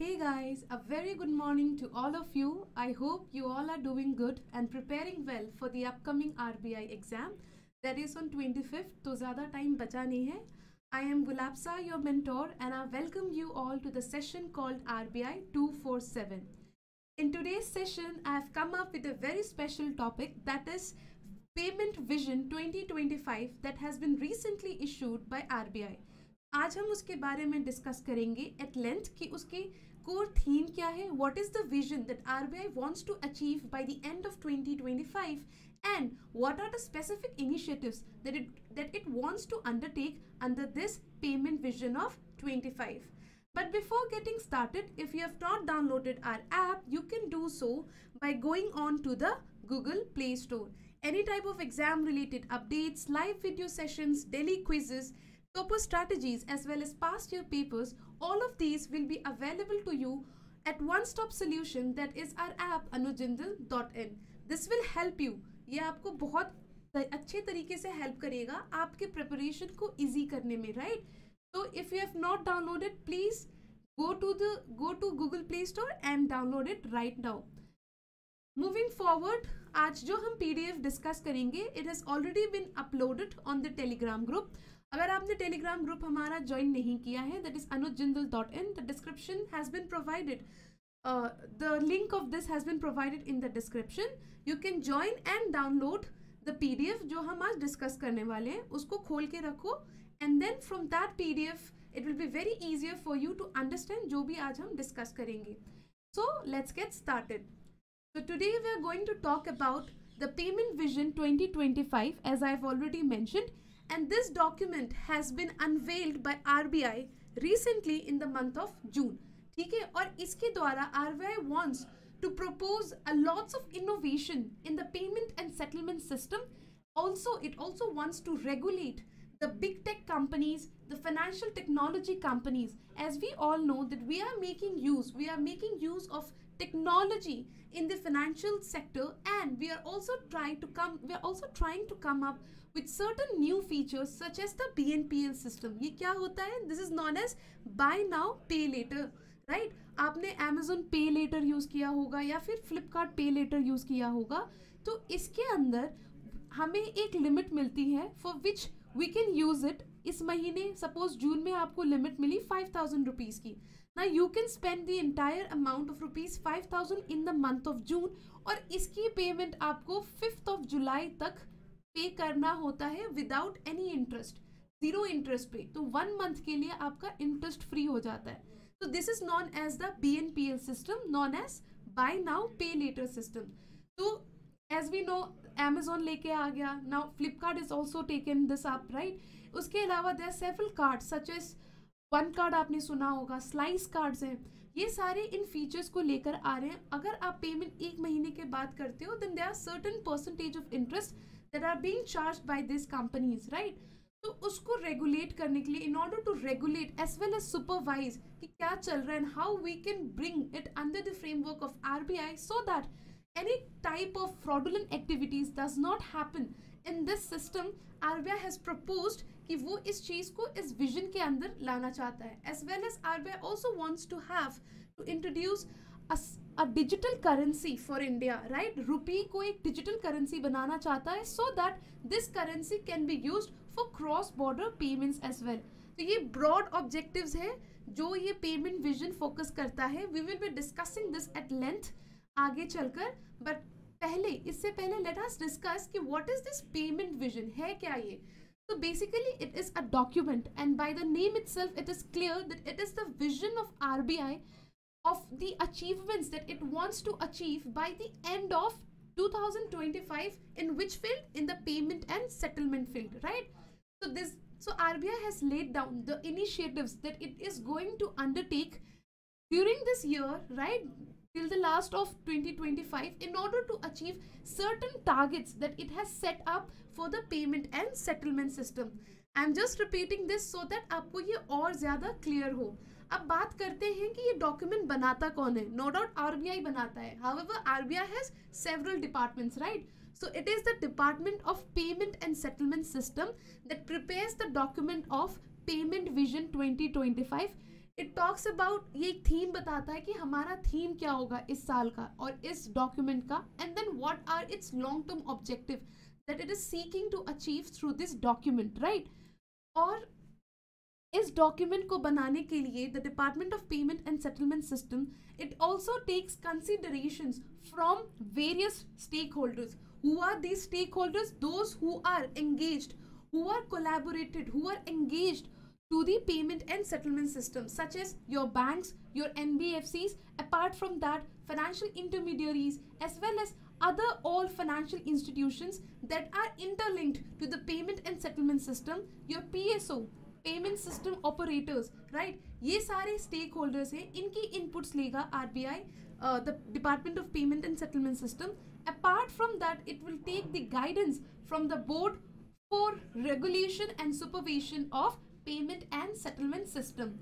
Hey guys, a very good morning to all of you. I hope you all are doing good and preparing well for the upcoming RBI exam that is on 25th. तो ज़्यादा time बचा नहीं है. I am Gulabsa, your mentor, and I welcome you all to the session called RBI 247. In today's session, I have come up with a very special topic that is Payment Vision 2025 that has been recently issued by RBI. आज हम उसके बारे में discuss करेंगे at length कि उसके core theme kya hai? What is the vision that RBI wants to achieve by the end of 2025 and what are the specific initiatives that it that it wants to undertake under this payment vision of 25 but before getting started if you have not downloaded our app you can do so by going on to the Google Play Store. Any type of exam related updates live video sessions daily quizzes Topo strategies as well as past year papers all of these will be available to you at one stop solution, that is our app anujindal.in. This will help you. ये आपको बहुत अच्छे तरीके से help करेगा आपके preparation को easy करने में राइट तो if you have not downloaded please go to the go to Google Play Store and download it right now moving forward आज जो हम पीडीएफ डिस्कस करेंगे it has already been uploaded on the Telegram group अगर आपने Telegram group हमारा join नहीं किया है that is Anuj Jindal dot in the description has been provided the link of this has been provided in the description you can join and download the P D F जो हम आज discuss करने वाले हैं, उसको खोल के रखो and then from that P D F it will be very easier for you to understand जो भी आज हम डिस्कस करेंगे. So let's get started So, today we are going to talk about the Payment Vision 2025 as I have already mentioned. and this document has been unveiled by RBI recently in the month of June. ठीक है और इसके द्वारा RBI wants to propose a lots of innovation in the payment and settlement system. Also, it also wants to regulate the big tech companies, the financial technology companies. As we all know that we are making use, we are making use of technology in the financial sector and we are also trying to come we are also trying to come up with certain new features such as the BNPL system. ये क्या होता है? This is known as buy now, pay later right right? आपने Amazon pay later use किया होगा या फिर Flipkart पे लेटर यूज़ किया होगा। तो इसके अंदर हमें एक लिमिट मिलती है for which we can use it इस महीने। सपोज़ जून में आपको लिमिट मिली फाइव थाउज़ेंड रुपीज़ की। ना you can spend the entire amount of rupees five thousand in the month of June और इसकी पेमेंट आपको फिफ्थ ऑफ़ जुलाई तक पे करना होता है without any interest zero interest पे। तो वन मंथ के लिए आपका इंटरेस्ट फ्री हो जाता है। तो this is known as the B N P L system known as buy now pay later system तो एज वी नो एमेजोन लेके आ गया। Now Flipkart is also taken this up right उसके अलावा there several card such as One Card आपने सुना होगा slice cards हैं। ये सारे इन फीचर्स को लेकर आ रहे हैं। अगर आप पेमेंट एक महीने के बाद करते हो then they are certain percentage of interest that are being charge by this companies right तो उसको रेगुलेट करने के लिए in order to regulate as well as supervise कि क्या चल रहा है and how we can bring it under the framework of R B I so that any type of fraudulent activities does not happen in this system RBI has proposed कि वो इस चीज़ को इस विजन के अंदर लाना चाहता है. As well as RBI also wants to have to introduce a, a digital currency for India, right? Rupee को एक डिजिटल करेंसी बनाना चाहता है so that this currency can be use for cross border payments as well. तो ये broad objectives है जो ये पेमेंट विजन फोकस करता है। We will be discussing this at length आगे चलकर बट पहले, इससे पहले लेट अस डिस्कस कि what is this payment vision है क्या ये? तो basically it is a document and by the name itself it is clear that it is the vision of RBI of the achievements that it wants to achieve by the end of 2025 in which field in the payment and settlement field right so this so RBI has laid down the initiatives that it is going to undertake during this year right till the last of 2025 in order to achieve certain targets that it has set up for the payment and settlement system. I am just repeating this so that आपको ये और ज़्यादा clear हो अब बात करते हैं कि ये डॉक्यूमेंट बनाता कौन है? नो डाउट आरबीआई बनाता है। However RBI has several departments right so, it is the department of payment and settlement system that prepares the document of payment vision 2025 it talks about ये एक थीम बताता है कि हमारा थीम क्या होगा इस साल का और इस डॉक्यूमेंट का and then what are its long term objective that it is seeking to achieve through this document right और इस डॉक्यूमेंट को बनाने के लिए the department of payment and settlement system it also takes consideration from various stakeholders who are these stakeholders those who are engaged who are collaborated who are engaged to the payment and settlement system such as your banks your nbfcs apart from that financial intermediaries as well as other all financial institutions that are interlinked to the payment and settlement system your pso payment system operators right ये सारे stakeholders हैं, इनकी inputs लेगा R B I the department of payment and settlement system apart from that it will take the guidance from the board for regulation and supervision of payment and settlement system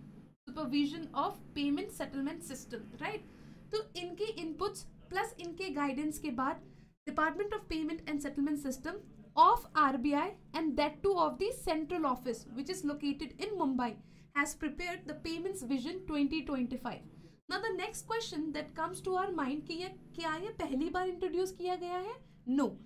supervision of payment settlement system right तो इनके inputs plus इनके guidance के बाद department of payment and settlement system of RBI and that too of the central office which is located in Mumbai has prepared the Payments Vision 2025. Now the next question that comes to our mind कि ये क्या ये पहली बार introduce किया गया है? No.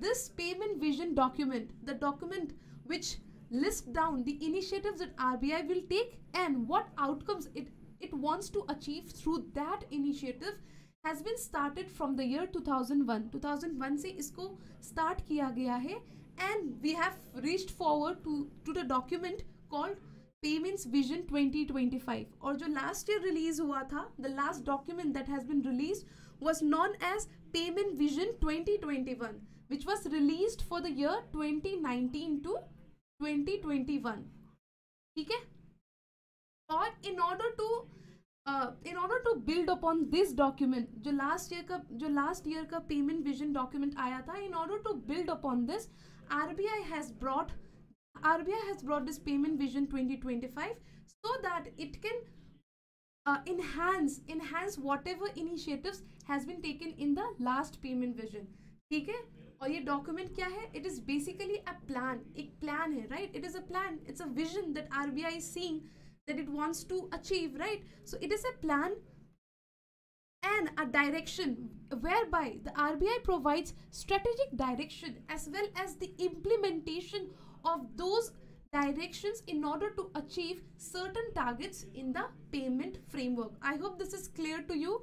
This Payment Vision document, the document which lists down the initiatives that RBI will take and what outcomes it, it wants to achieve through that initiative has been started from the year 2001 2001 से इसको start किया गया है and we have reached forward to to the document called payments vision 2025 और जो last year release हुआ था the last document that has been released was known as payment vision 2021 which was released for the year 2019 to 2021 ठीक है और in order to in order to build upon this document जो last year का जो last year का payment vision document आया था in order to build upon this R B I has brought R B I has brought this payment vision 2025 so that it can uh, enhance enhance whatever initiatives has been taken in the last payment vision. ठीक है? और ये document क्या है? It is basically a plan एक plan है right it is a plan it's a vision that R B I seeing that it wants to achieve right so it is a plan and a direction whereby the RBI provides strategic direction as well as the implementation of those directions in order to achieve certain targets in the payment framework. I hope this is clear to you.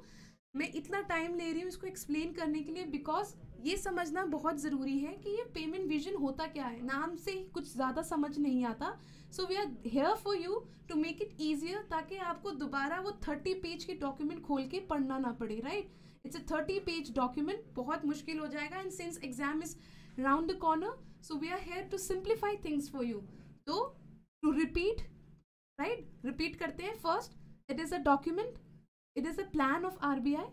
मैं इतना time ले रही हूँ इसको explain करने के लिए because ये समझना बहुत ज़रूरी है कि ये पेमेंट विजन होता क्या है नाम से कुछ ज़्यादा समझ नहीं आता so we are here for you to make it easier ताकि आपको दोबारा वो थर्टी पेज के डॉक्यूमेंट खोल के पढ़ना ना पड़े right it's a thirty page document बहुत मुश्किल हो जाएगा। And since exam is round the corner so we are here to simplify things for you तो टू रिपीट राइट रिपीट करते हैं। First it is a document it is a plan of RBI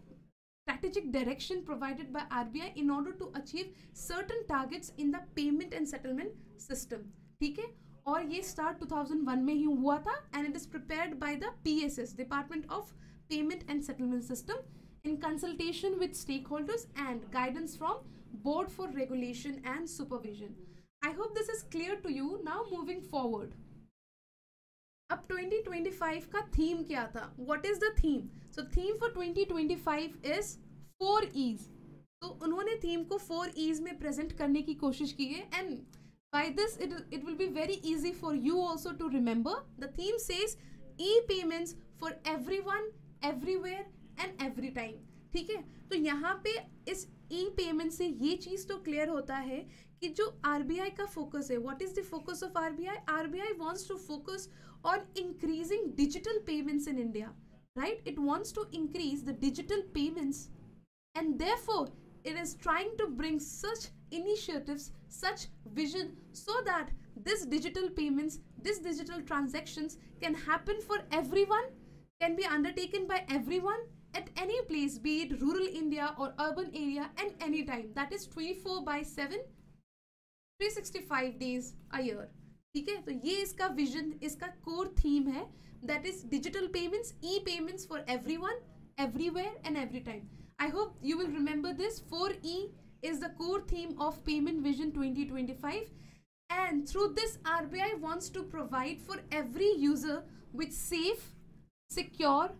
strategic direction provided by RBI in order to achieve certain targets in the payment and settlement system. ठीक है? और ये start 2001 में ही हुआ था and it is prepare by the PSS department of payment and settlement system in consultation with stakeholders and guidance from board for regulation and supervision I hope this is clear to you now moving forward अब 2025 का theme क्या था? What is the theme so theme for twenty is four E's तो उन्होंने theme को four E's में present करने की कोशिश की है and by this it it will be very easy for you also to remember the theme says E payments for everyone everywhere and every time ठीक है? तो यहाँ पे इस ई पेमेंट से ये चीज़ तो क्लियर होता है कि जो आर का फोकस है what is the focus of R B I R B I wants to focus on increasing digital payments in India, right? It wants to increase the digital payments and therefore it is trying to bring such initiatives, such vision so that this digital payments, this digital transactions can happen for everyone, can be undertaken by everyone at any place, be it rural India or urban area and any time. That is 24 by 7, 365 days a year. ठीक है तो ये इसका vision इसका core theme है that is digital payments E payments for everyone everywhere and every time I hope you will remember this four E is the core theme of Payment Vision 2025 and through this RBI wants to provide for every user with safe, secure,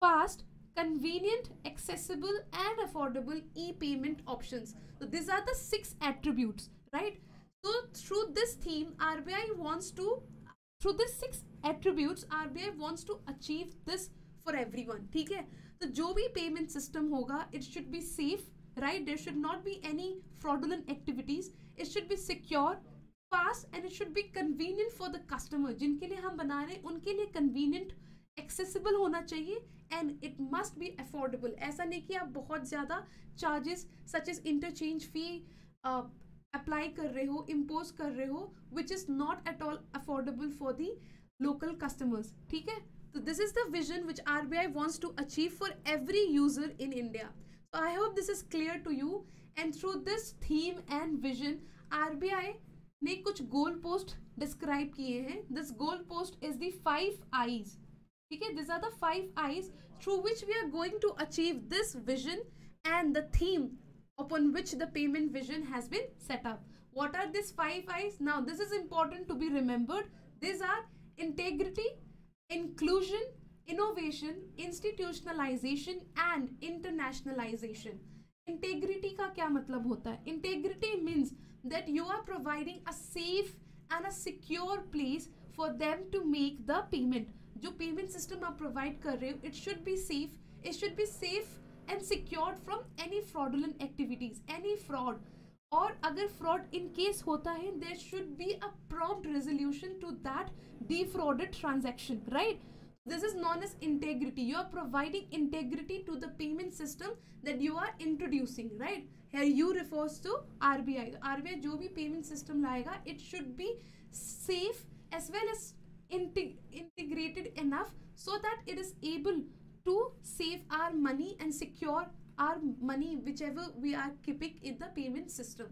fast, convenient, accessible and affordable e-payment options. So these are the six attributes, right? So through this theme, RBI wants to, through these six attributes, RBI wants to achieve this for everyone. ठीक है तो जो भी payment system होगा it should be safe, right? There should not be any fraudulent activities. It should be secure, fast and it should be convenient for the customer. जिनके लिए हम बना रहे हैं उनके लिए convenient एक्सेसिबल होना चाहिए and it must be affordable ऐसा नहीं कि आप बहुत ज़्यादा charges such as interchange fee apply कर रहे हो इम्पोज कर रहे हो which is not at all affordable for the local customers ठीक है तो this is the vision which R B I wants to achieve for every user i hope this is clear to you and through this theme and vision rbi ने कुछ goal post describe किए हैं this goal post is the five I's ठीक है this are the five I's through which we are going to achieve this vision and the theme upon which the payment vision has been set up. What are these five eyes? Now, this is important to be remembered. These are integrity, inclusion, innovation institutionalisation and internationalisation integrity का क्या मतलब होता है? Integrity means that you are providing a safe and a secure place for them to make the payment जो payment system आप provide कर रहे हो it should be safe it should be safe and secure from any fraudulent activities any fraud और अगर fraud in case होता है there should be a prompt resolution to that defrauded transaction right this is known as integrity you are providing integrity to the payment system that you are introducing right here you refers to RBI RBI जो भी payment system लाएगा it should be safe as well as integrated enough so that it is able to save our money and secure our money whichever we are keeping in the payment system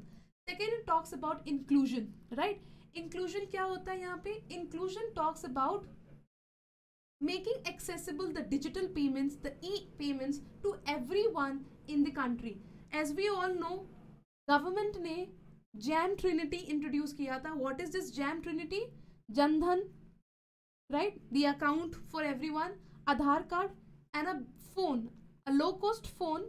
second it talks about inclusion right inclusion kya hota hai yahan pe inclusion talks about making accessible the digital payments the e-payments to everyone in the country. As we all know government ne jam trinity introduce kiya tha. What is this jam trinity? Jandhan right? The account for everyone Aadhaar card and a phone a low cost phone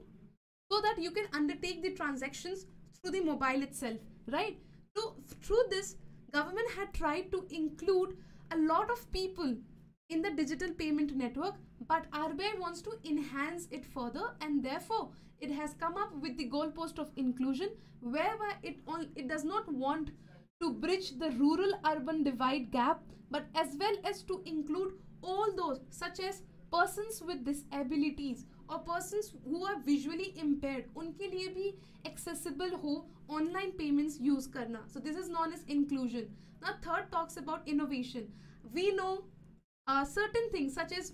so that you can undertake the transactions through the mobile itself right? So through this government had tried to include a lot of people in the digital payment network but RBI wants to enhance it further and therefore it has come up with the goalpost of inclusion whereby it, all, it does not want to bridge the rural urban divide gap but as well as to include all those such as persons with disabilities or persons who are visually impaired unke liye bhi accessible ho online payments use karna so this is known as inclusion. Now third talks about innovation. We know uh, certain things such as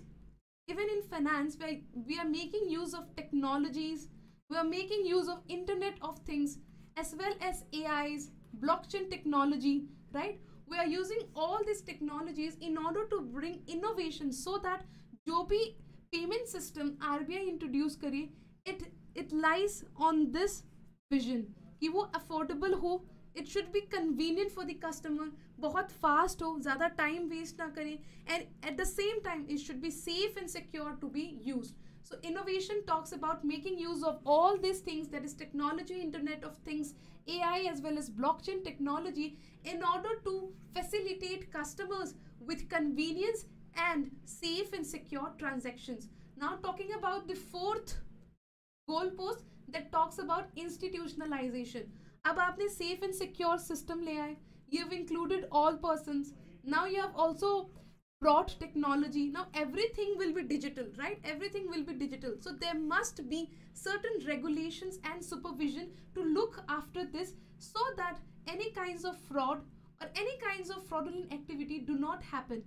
even in finance where we are making use of technologies we are making use of internet of things as well as ais blockchain technology right we are using all these technologies in order to bring innovation so that जो भी payment system RBI introduce करे it it lies on this vision कि वो affordable हो it should be convenient for the customer बहुत fast हो, ज़्यादा time waste ना करें and at the same time it should be safe and secure to be use so innovation talks about making use of all this things that is technology internet of things A I as well as blockchain technology in order to facilitate customers with convenience and safe and secure transaction now talking about the fourth goal post that talks about institutionalisation अब आपने safe and secure system ले आए। You have included all persons. Now you have also brought technology. Now everything will be digital right? Everything will be digital. So there must be certain regulations and supervision to look after this so that any kinds of fraud or any kinds of fraudulent activity do not happen.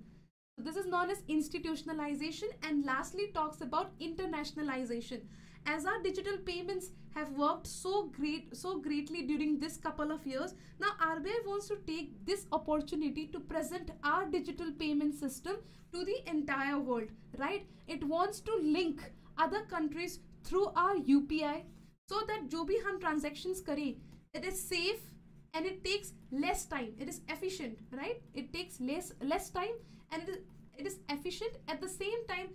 This is known as institutionalization and lastly talks about internationalization as our digital payments have worked so great so greatly during this couple of years now RBI wants to take this opportunity to present our digital payment system to the entire world right it wants to link other countries through our UPI so that जो भी हम transactions करें it is safe and it takes less time it is efficient right it takes less less time and it is, it is efficient at the same time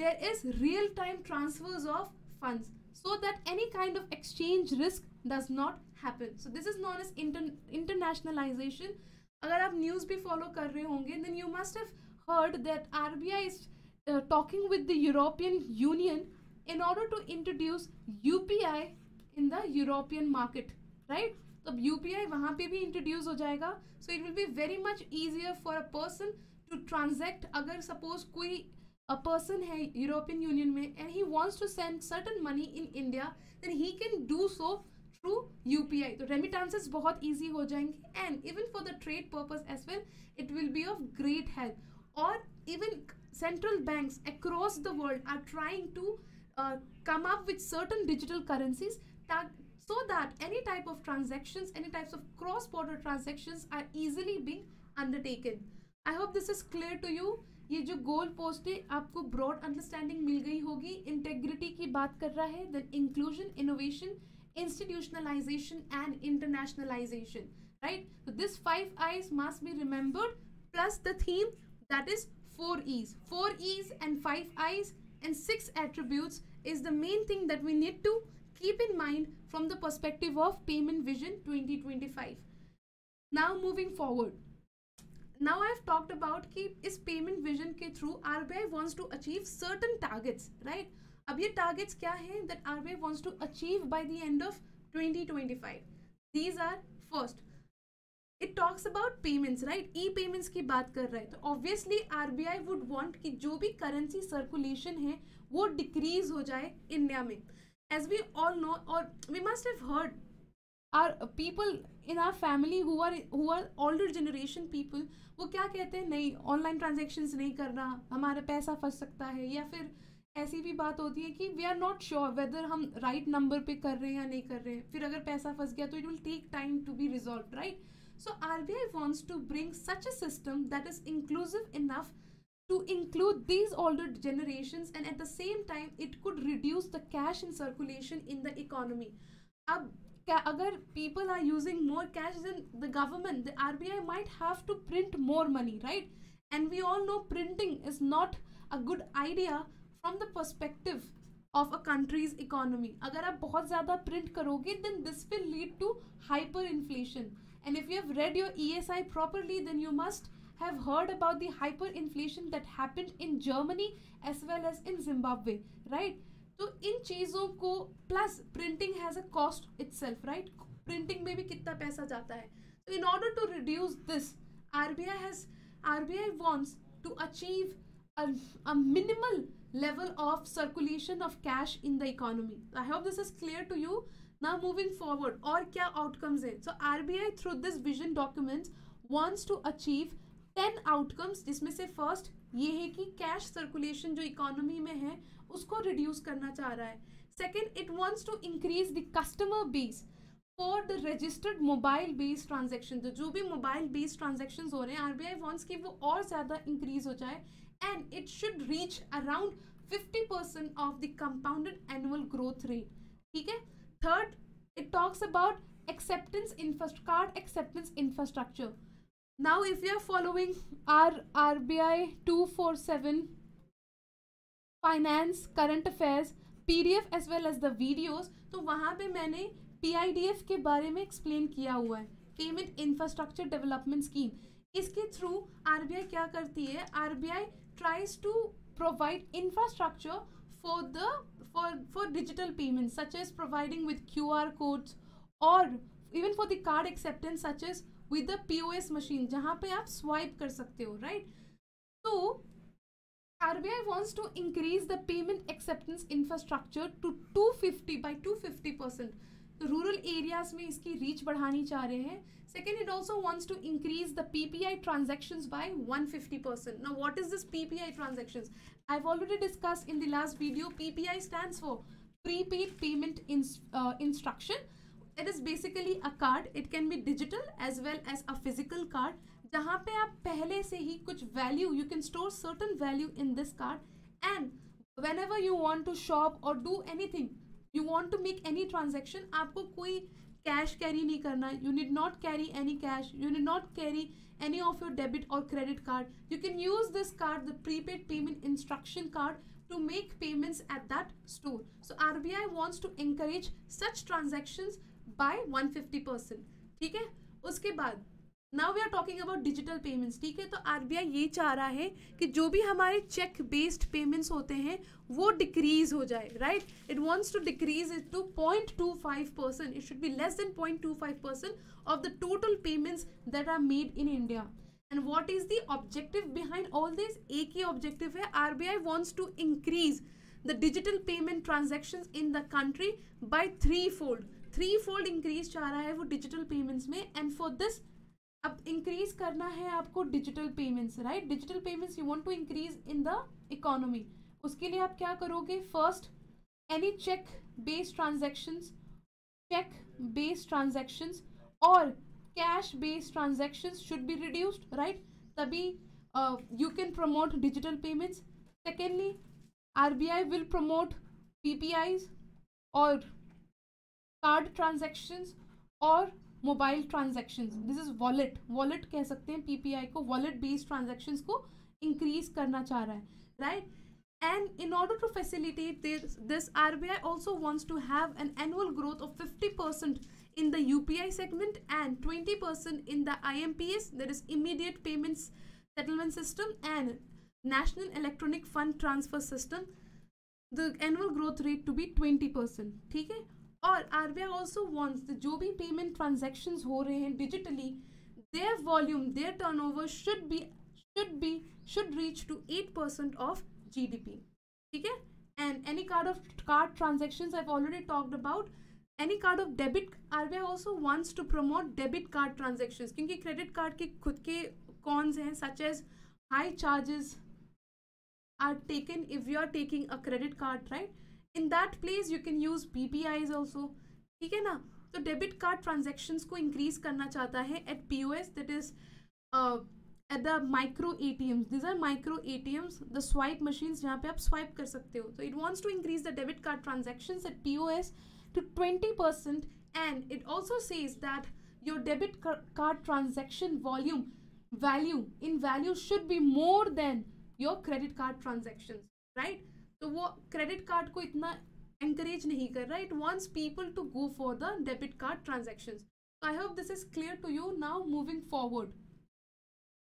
there is real time transfers of funds so that any kind of exchange risk does not happen so this is known as inter internationalization अगर आप news भी follow कर रहे होंगे then you must have heard that RBI is uh, talking with the European Union in order to introduce UPI in the European market right तो you P आई वहाँ पे भी इंट्रोड्यूस हो जाएगा so it will be very much easier for a person to transact अगर suppose कोई a person है European Union में and he wants to send certain money in India then he can do so through U P I तो रेमिटांसेस बहुत easy हो जाएंगे and even for the trade purpose as well it will be of great help और even central banks across the world are trying to uh, come up with certain digital currencies that so that any type of transactions, any types of cross-border transactions are easily being undertaken. I hope this is clear to you. ये जो goal post है, आपको broad understanding मिल गई होगी। Integrity की बात कर रहा है then inclusion innovation institutionalisation and internationalisation right this five I's must be remembered plus the theme that is four E's four E's and five I's and six attributes is the main thing that we need to keep in mind from the perspective of payment vision twenty twenty five now moving forward Now I've talked about कि इस payment vision के through RBI wants to achieve certain targets, right? अब ये targets क्या हैं that RBI wants to achieve by the end of 2025? These are first, it talks about payments, right? E-payments की बात कर रहा है तो obviously RBI would want कि जो भी currency circulation है वो decrease हो जाए इंडिया में as we all know or we must have heard are people in our family who are who are older generation people वो क्या कहते हैं? नहीं ऑनलाइन ट्रांजेक्शन्स नहीं करना, हमारा पैसा फंस सकता है, या फिर ऐसी भी बात होती है कि we are not sure whether हम राइट right नंबर पे कर रहे हैं या नहीं कर रहे हैं। फिर अगर पैसा फंस गया तो it will take time to be resolve right so R B I wants to bring such a system that is inclusive enough to include these older generation and at the same time it could reduce the cash in circulation in the economy अब agar people are using more cash than the government the RBI might have to print more money right? And we all know printing is not a good idea from the perspective of a country's economy. agar aap bahut zyada print karoge then this will lead to hyperinflation. And if you have read your ESI properly then you must have heard about the hyperinflation that happened in Germany as well as in Zimbabwe right? तो इन चीज़ों को plus printing has a cost itself right printing में भी कितना पैसा जाता है। तो in order to reduce this R has R B to achieve a minimal level of circulation of cash in the economy I hope this is clear to you now moving forward और क्या outcomes है? So R through this vision documents wants to achieve ten outcomes जिसमें से first ये है कि cash circulation जो economy में है उसको रिड्यूस करना चाह रहा है। Second it wants to increase the customer base for the registered mobile based transaction जो भी मोबाइल बेस्ड ट्रांजेक्शन हो रहे हैं आर बी आई वॉन्ट्स की वो और ज़्यादा इंक्रीज हो जाए and it should reach around fifty percent of the compounded annual growth rate ठीक है? Third it talks about acceptance card acceptance infrastructure now, if you are following our RBI 247 finance, current affairs PDF as well as the videos तो वहाँ पे मैंने PIDF के बारे में explain किया हुआ है. पेमेंट इंफ्रास्ट्रक्चर डेवलपमेंट स्कीम इसके थ्रू आरबीआई क्या करती है? RBI tries to provide infrastructure for the for for digital payment such as providing with Q R codes और even for the card acceptance such as with the POS machine जहाँ पे आप swipe कर सकते हो राइट right? तो RBI wants to increase the payment acceptance infrastructure to 250 by 250 percent तो rural areas में इसकी रीच बढ़ानी चाह रहे हैं। Second it also wants to increase the PPI transaction by 150 percent now what is this PPI transaction I have already discuss in the last video PPI stands for prepaid payment instruction it is basically a card it can be digital as well as a physical card जहाँ पे आप पहले से ही कुछ value you can store certain value in this card and whenever you want to shop और do anything you want to make any transaction आपको कोई कैश कैरी नहीं करना you need not carry any cash you need not carry any of your debit और credit card you can use this card the prepaid payment instruction card to make payments at that store so R B I wants to encourage such transactions by one fifty percent ठीक है? उसके बाद now we are talking about digital payments ठीक है? तो RBI ये चाह रहा है कि जो भी हमारे चेक बेस्ड पेमेंट्स होते हैं, वो डिक्रीज हो जाए right it wants to decrease it to point two five percent it should be less than point two five percent of the total payments that are made in India and what is the objective behind all this एक ही objective है R B I wants to increase the digital payment transaction in the country by three fold three fold increase चाह रहा है वो digital payments में. And for this अब increase करना है आपको digital payments right digital payments you want to increase in the economy उसके लिए आप क्या करोगे? First any cheque based transactions cheque based transactions और cash based transactions should be reduced right तभी you can promote digital payments secondly R B I will promote P P Is और card transactions और mobile transaction this is wallet wallet कह सकते हैं PPI को wallet based transaction को increase करना चाह रहा है right and in order to facilitate this, this RBI also wants to have an annual growth of 50% in the UPI segment and 20% in the IMPS that is immediate payments settlement system and national electronic fund transfer system the annual growth rate to be 20% ठीक है और R B I also wants जो भी payment transaction हो रहे हैं digitally their volume their turnover should be should be should reach to eight percent of G D P ठीक है? And any card of card transaction I already talked about any card of debit R B I also wants to promote debit card transaction क्योंकि credit card के खुद के cons हैं such as high charges are taken if you are taking a credit card right in that place you can use P P Is also ठीक है ना? तो debit card transaction को इंक्रीज करना चाहता है at P O S that is at the micro A T Ms these are micro A T Ms the swipe machine जहाँ पे आप स्वाइप कर सकते हो। तो it wants to increase the debit card transaction at P O S to twenty percent and it also says that your debit card transaction volume value in value should be more than your credit card transaction right तो वो credit card को इतना encourage नहीं कर रहा it wants people to go for the debit card transaction I hope this is clear to you now moving forward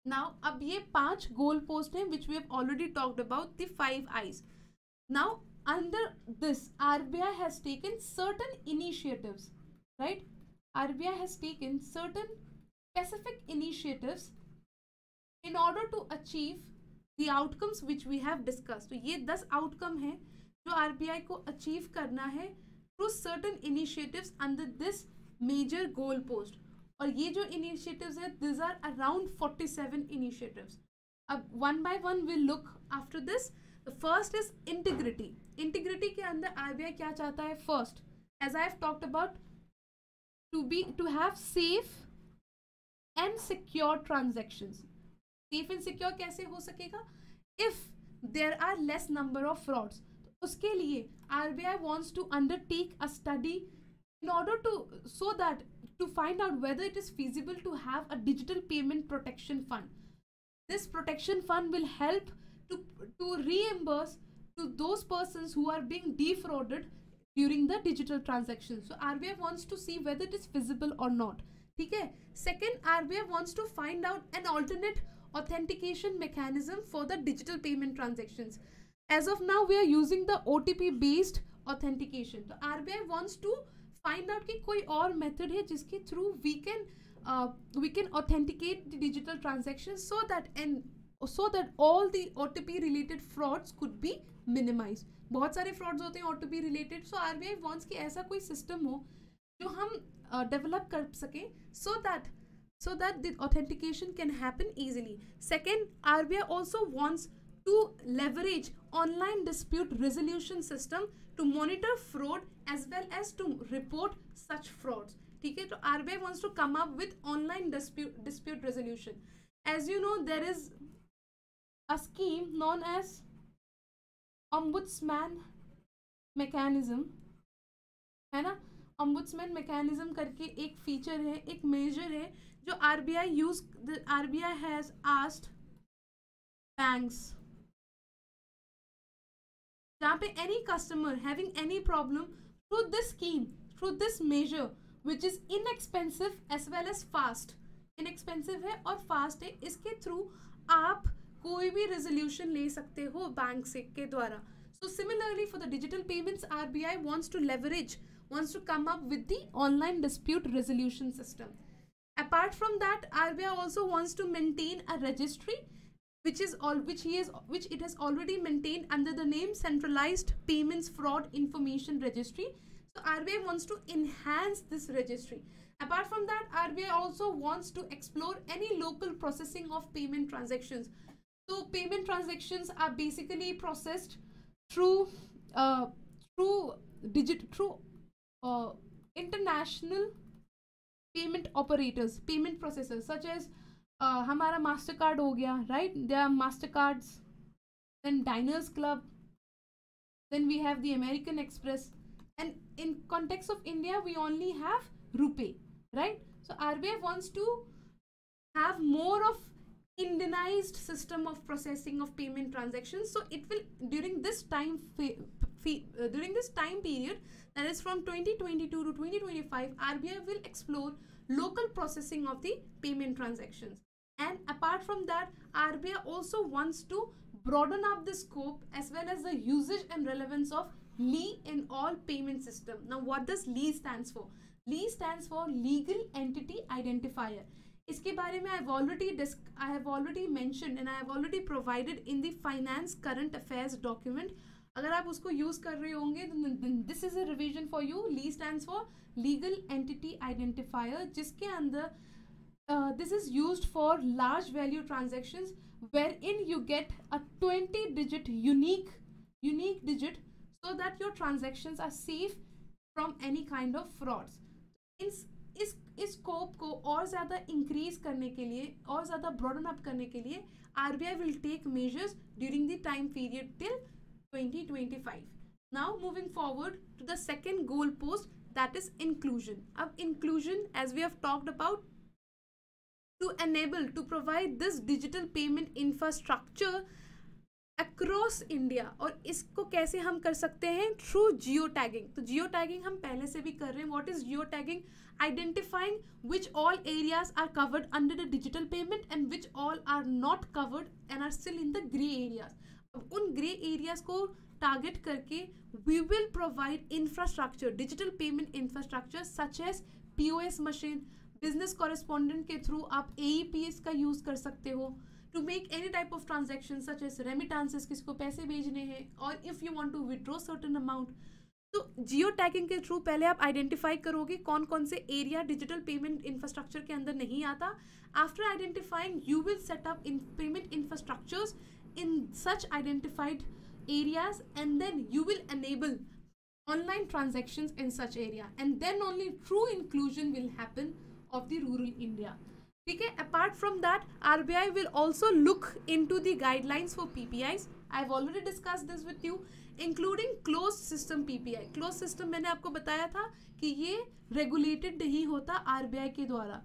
now अब ये पाँच गोल पोस्ट हैं which we have already talked about the five Is now under this RBI has taken certain initiatives, right? RBI has taken certain specific initiatives in order to achieve the outcomes which we have discuss तो ये दस outcome है जो RBI को achieve करना है through certain initiatives under this major goal post और ये जो इनिशिएटिव्स है this are around forty seven initiatives अब one by one will look after this first is integrity integrity के अंदर आरबीआई क्या चाहता है? First as I talked about to be to have safe and secure transactions safe and secure कैसे हो सकेगा? If there are less number of frauds उसके लिए R B I wants to undertake a study in order to so that to find out whether it is feasible to have a digital payment protection fund this protection fund will help to reimburse to those person who are being defrauded during the digital transaction so R B I wants to see whether it is feasible और not ठीक है? Second R B I wants to find out an alternate authentication mechanism for the digital payment transactions. As of now, we are using the OTP based authentication. So RBI wants to find out कि कोई और method है जिसके through we can uh, we can authenticate the digital transactions so that and so that all the OTP related frauds could be minimized. बहुत सारे frauds होते हैं OTP related. So RBI wants कि ऐसा कोई system हो जो हम uh, develop कर सकें so that so that the authentication can happen easily. Second, RBI also wants to leverage online dispute resolution system to monitor fraud as well as to report such frauds. Okay, so RBI wants to come up with online dispute dispute resolution. As you know, there is a scheme known as ombudsman mechanism है ना ombudsman mechanism करके एक feature है एक major है जो RBI use RBI has asked banks जहाँ पे any customer having any problem through this scheme through this measure which is inexpensive as well as fast inexpensive है और फास्ट है, इसके थ्रू आप कोई भी रेजोल्यूशन ले सकते हो बैंक से, के द्वारा. So similarly for the digital payments RBI wants to leverage wants to come up with the online dispute resolution system. Apart from that RBI also wants to maintain a registry which is all which he is which it has already maintained under the name centralized payments fraud information registry. So RBI wants to enhance this registry. Apart from that RBI also wants to explore any local processing of payment transactions. So payment transactions are basically processed through uh, through digit through uh, international payment operators payment processors such as uh, हमारा master card हो गया right they are Mastercards then Diners Club then we have the american express and in context of india we only have rupee right so rbi wants to have more of Indianized system of processing of payment transactions. So it will during this time uh, during this time period that is from 2022 to 2025 RBI will explore local processing of the payment transactions and apart from that RBI also wants to broaden up the scope as well as the usage and relevance of LE in all payment system. Now what does LE stands for? LE stands for Legal Entity Identifier. इसके बारे में I have already I have already mention and I have already provided in the finance current affairs document अगर आप उसको use कर रहे होंगे this is a revision for you LEI stand for legal entity identifier जिसके अंदर this is use for large value transaction wherein you get a twenty digit unique unique digit so that your transaction are safe from any kind of frauds इस इस scope को और ज़्यादा increase करने के लिए, और ज़्यादा ब्रॉडन अप करने के लिए R B I will take measures during the time period till 2025 now moving forward to the second goal post that is inclusion अब inclusion as we have talked about to enable to provide this digital payment infrastructure across India और इसको कैसे हम कर सकते हैं through जियो tagging तो geo tagging हम पहले से भी कर रहे हैं what is geo tagging identifying which all areas are covered under the digital payment and which all are not covered and are still in the grey areas उन grey areas को target करके we will provide infrastructure digital payment infrastructure such as P O S machine business correspondent के through आप A e का use कर सकते हो। To make any type of transaction such as remittances किसी को पैसे भेजने हैं और if you want to withdraw certain amount तो जियो टैगिंग के थ्रू पहले आप आइडेंटिफाई करोगे कौन कौन से एरिया डिजिटल पेमेंट इंफ्रास्ट्रक्चर के अंदर नहीं आता। After identifying you will set up payment infrastructures in such identified areas and then you will enable online transactions in such area and then only true inclusion will happen of the rural India. Okay, apart from that, RBI will also look into the guidelines for PPIs. I've already discussed this with you, including closed system PPI. Closed system मैंने आपको बताया था कि ये regulated नहीं होता RBI के द्वारा.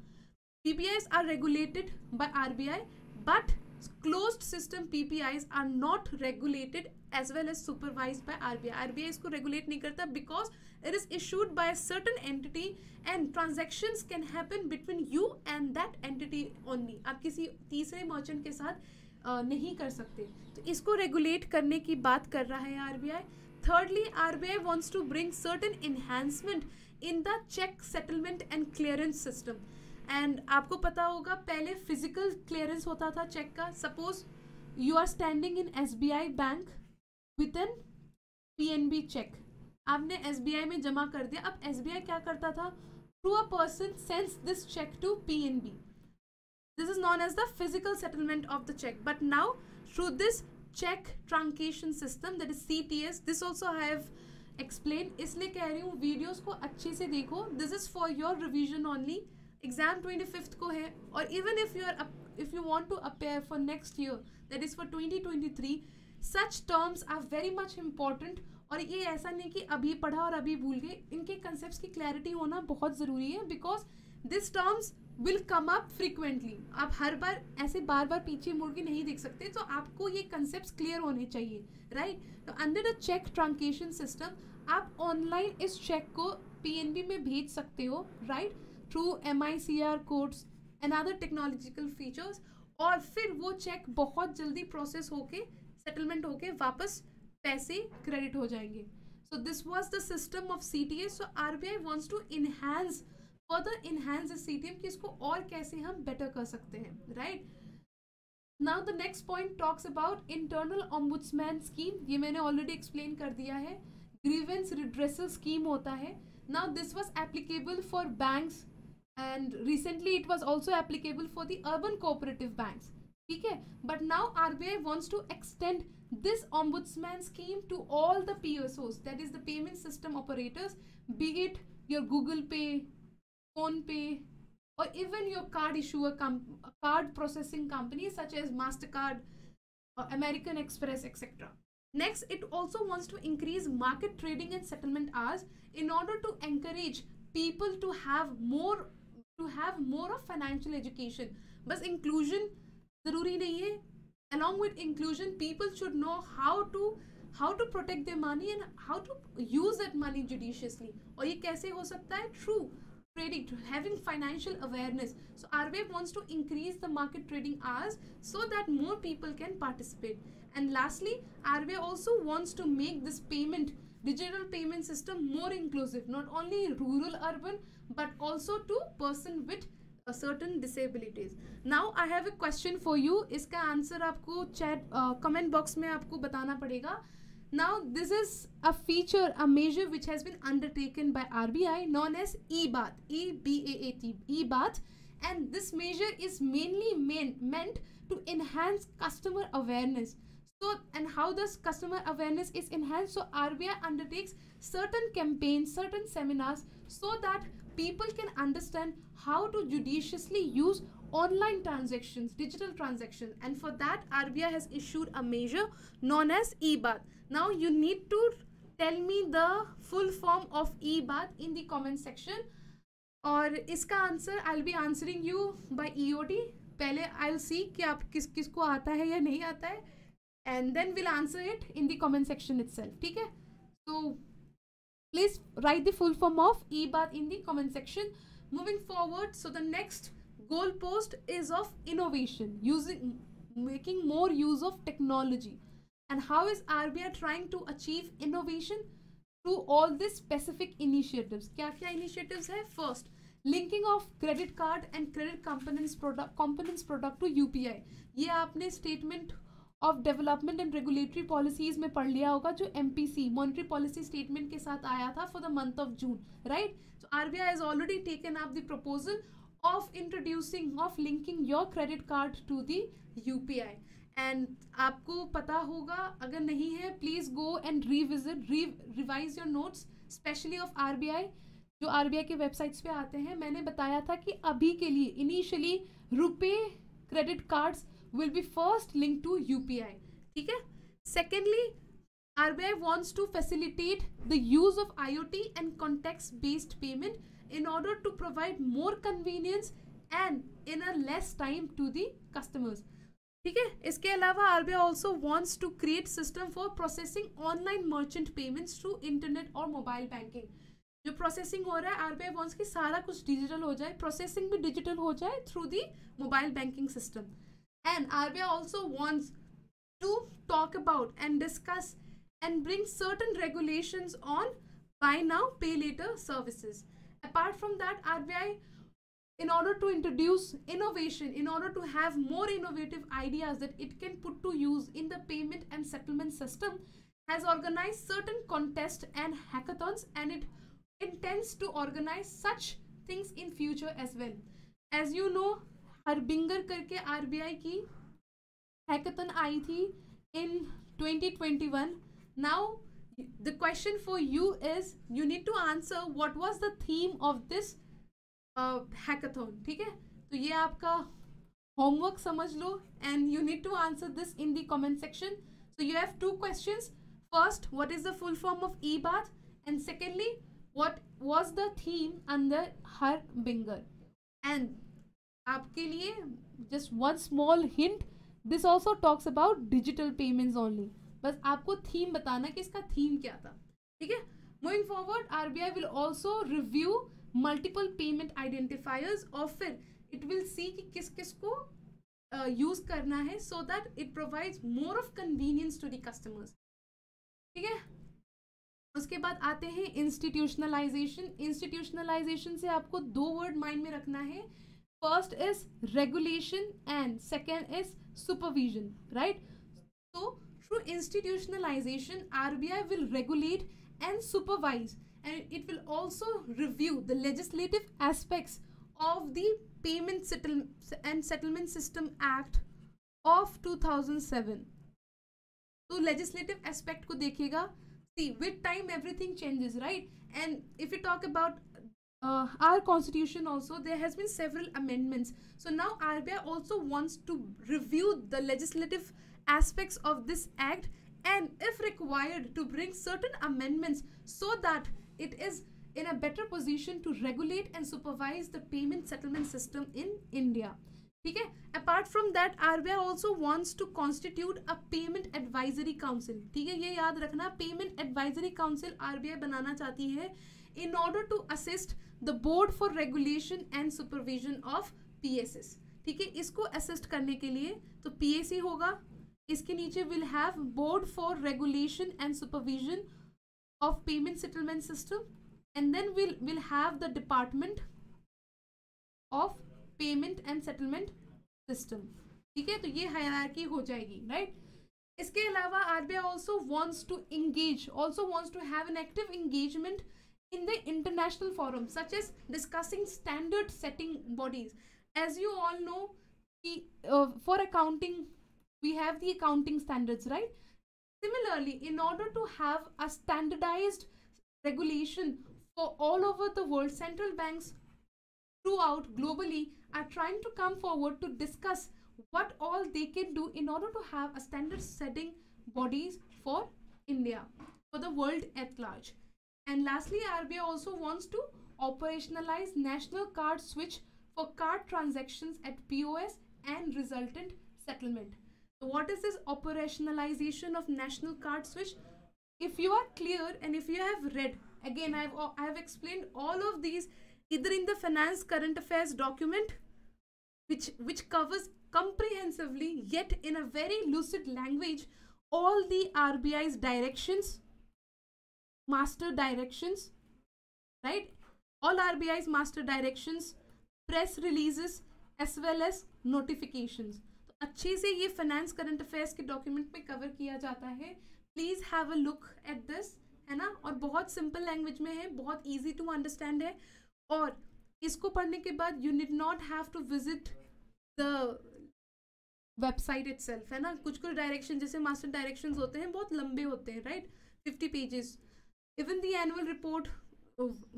PPIs are regulated by RBI, but closed system PPIs are not regulated as well as supervise by RBI RBI इसको रेगुलेट नहीं करता because it is issued by certain entity and transaction can happen between you and that entity only आप किसी तीसरे merchant के साथ नहीं कर सकते। तो इसको रेगुलेट करने की बात कर रहा है R B I thirdly R B I wants to bring certain enhancement in the cheque settlement and clearance system and आपको पता होगा, पहले फ़िज़िकल क्लियरेंस होता था चेक का। Suppose you are standing in S B I bank with P N B B check आपने S B I में जमा कर दिया। अब एस बी आई क्या करता था? Through a person sends this cheque to P N B this is known as the physical settlement of the cheque but now through this cheque truncation system that is C T S this also have explain इसलिए कह रही हूँ videos को अच्छे से देखो। This is for your revision only exam twenty fifth को है, और even if you are if you want to appear for next year that is for twenty twenty three such terms are very much important और ये ऐसा नहीं कि अभी पढ़ा और अभी भूल गए, इनके कंसेप्ट की क्लैरिटी होना बहुत ज़रूरी है because this terms will come up frequently आप हर बार, ऐसे बार बार पीछे मुड़ के नहीं देख सकते तो आपको ये कंसेप्ट क्लियर होने चाहिए राइट तो under the cheque truncation system आप ऑनलाइन इस चेक को पीएनबी में भेज सकते हो right through M I C R codes and other technological features और फिर वो चेक बहुत जल्दी प्रोसेस होके सेटलमेंट होके वापस पैसे क्रेडिट हो जाएँगे। So this was the system of C T A so R B I wants to enhance further enhance C T M कि इसको और कैसे हम बेटर कर सकते हैं right now the next point talks about internal ombudsman scheme ये मैंने ऑलरेडी एक्सप्लेन कर दिया है। ग्रीवेंस रिड्रेसल स्कीम होता है। Now this was applicable for banks and recently it was also applicable for the urban cooperative banks. Okay but now RBI wants to extend this ombudsman scheme to all the PSOs that is the payment system operators be it your Google Pay Phone Pay or even your card issuer card processing companies such as Mastercard or American Express etc next it also wants to increase market trading and settlement hours in order to encourage people to have more to have more of financial education बस inclusion ज़रूरी नहीं है along with inclusion people should know how to how to protect their money and how to use that money judiciously और ये कैसे हो सकता है true trading having financial awareness so RBI wants to increase the market trading hours so that more people can participate and lastly RBI also wants to make this payment digital payment system more inclusive not only rural urban but also to person with a certain disabilities now i have a question for you iska answer aapko chat uh, comment box mein aapko batana padega now this is a feature a measure which has been undertaken by rbi known as ebaat e b a a t ebaat and this measure is mainly main, meant to enhance customer awareness so and how does customer awareness is enhanced so rbi undertakes certain campaigns certain seminars so that people can understand how to judiciously use online transactions, digital transactions. And for that, RBI has issued a measure known as EBAT. Now you need to tell me the full form of EBAT in the comment section. और इसका answer I be answering you by EOD पहले I will see कि आप किस किस को आता है या नहीं आता है and then will answer it in the comment section itself ठीक है तो Please write the full form of E-Bath in the comment section. Moving forward, so the next goal post is of innovation, using making more use of technology. And how is RBI trying to achieve innovation? Through all these specific initiatives. क्या क्या initiatives है? First, linking of credit card and credit components product components product to UPI. ये आपने statement of development and regulatory policies में पढ़ लिया होगा, जो M P C monetary policy statement के साथ आया था for the month of June right so R B I is already taken up the proposal of introducing of linking your credit card to the U P I and आपको पता होगा, अगर नहीं है please go and revisit revise your notes specially of R B I जो R B I के websites पे आते हैं। मैंने बताया था कि अभी के लिए initially RuPay credit cards will be first linked to UPI. ठीक है Secondly, RBI wants to facilitate the use of IoT and context-based payment in order to provide more convenience and in a less time to the customers. ठीक है इसके अलावा RBI also wants to create system for processing online merchant payments through internet और mobile banking जो processing हो रहा है RBI wants की सारा कुछ डिजिटल हो जाए प्रोसेसिंग भी डिजिटल हो जाए through the mobile banking system And RBI also wants to talk about and discuss and bring certain regulations on buy now, pay later services. Apart from that, RBI, in order to introduce innovation, in order to have more innovative ideas that it can put to use in the payment and settlement system, has organized certain contests and hackathons and it intends to organize such things in future as well. As you know, Harbinger करके RBI की hackathon आई थी in 2021 now the question for you is you need to answer what was the theme of this hackathon ठीक है? तो ये आपका homework समझ लो and you need to answer this in the comment section so you have two questions first, what is the full form of eBath? And secondly, what was the theme under her binger? And आपके लिए just one small hint this also talks about digital payments only. बस आपको theme बताना कि इसका theme क्या था। ठीक है? Moving forward RBI will also review multiple payment identifiers और फिर इट विल सी कि किस किस को यूज़ uh, करना है so that it provides more of convenience to the customers ठीक है? उसके बाद आते हैं इंस्टीट्यूशनलाइजेशन इंस्टीट्यूशनलाइजेशन से आपको दो वर्ड माइंड में रखना है। First is regulation and second is supervision, right? So through institutionalization, RBI will regulate and supervise and it will also review the legislative aspects of the Payment settlement and Settlement System Act of 2007. So legislative aspect ko dekhega. See, with time everything changes, right? And if we talk about uh, our constitution also there has been several amendments so now RBI also wants to review the legislative aspects of this act and if required to bring certain amendments so that it is in a better position to regulate and supervise the payment settlement system in India. ठीक है apart from that RBI also wants to constitute a payment advisory council ठीक है ये याद रखना payment advisory council RBI बनाना चाहती है इन order to assist the board for regulation and supervision of PSS ठीक है? इसको असिस्ट करने के लिए तो पीएसी होगा। इसके नीचे will have board for regulation and supervision of payment settlement system and then we'll we'll have the department of payment and settlement system ठीक है? तो ये हायरार्की हो जाएगी राइट? इसके अलावा RBI also wants to engage also wants to have an active engagement in the international forum such as discussing standard setting bodies as you all know uh, for accounting we have the accounting standards right similarly in order to have a standardized regulation for all over the world, central banks throughout globally are trying to come forward to discuss what all they can do in order to have a standard setting bodies for India, for the world at large. And lastly, RBI also wants to operationalize national card switch for card transactions at POS and resultant settlement. So what is this operationalization of national card switch? If you are clear and if you have read again I've, I have explained all of these either in the finance current affairs document which which covers comprehensively yet in a very lucid language all the RBI's directions master directions, right? All RBI's master directions, press releases, as well as notifications. तो अच्छे से ये finance current affairs के document में cover किया जाता है। Please have a look at this है ना? और बहुत सिंपल लैंग्वेज में है, बहुत ईजी टू अंडरस्टैंड है। और इसको पढ़ने के बाद you need not have to visit the website it है ना? कुछ कुछ डायरेक्शन जैसे मास्टर डायरेक्शन होते हैं, बहुत लंबे होते हैं right fifty pages even the annual report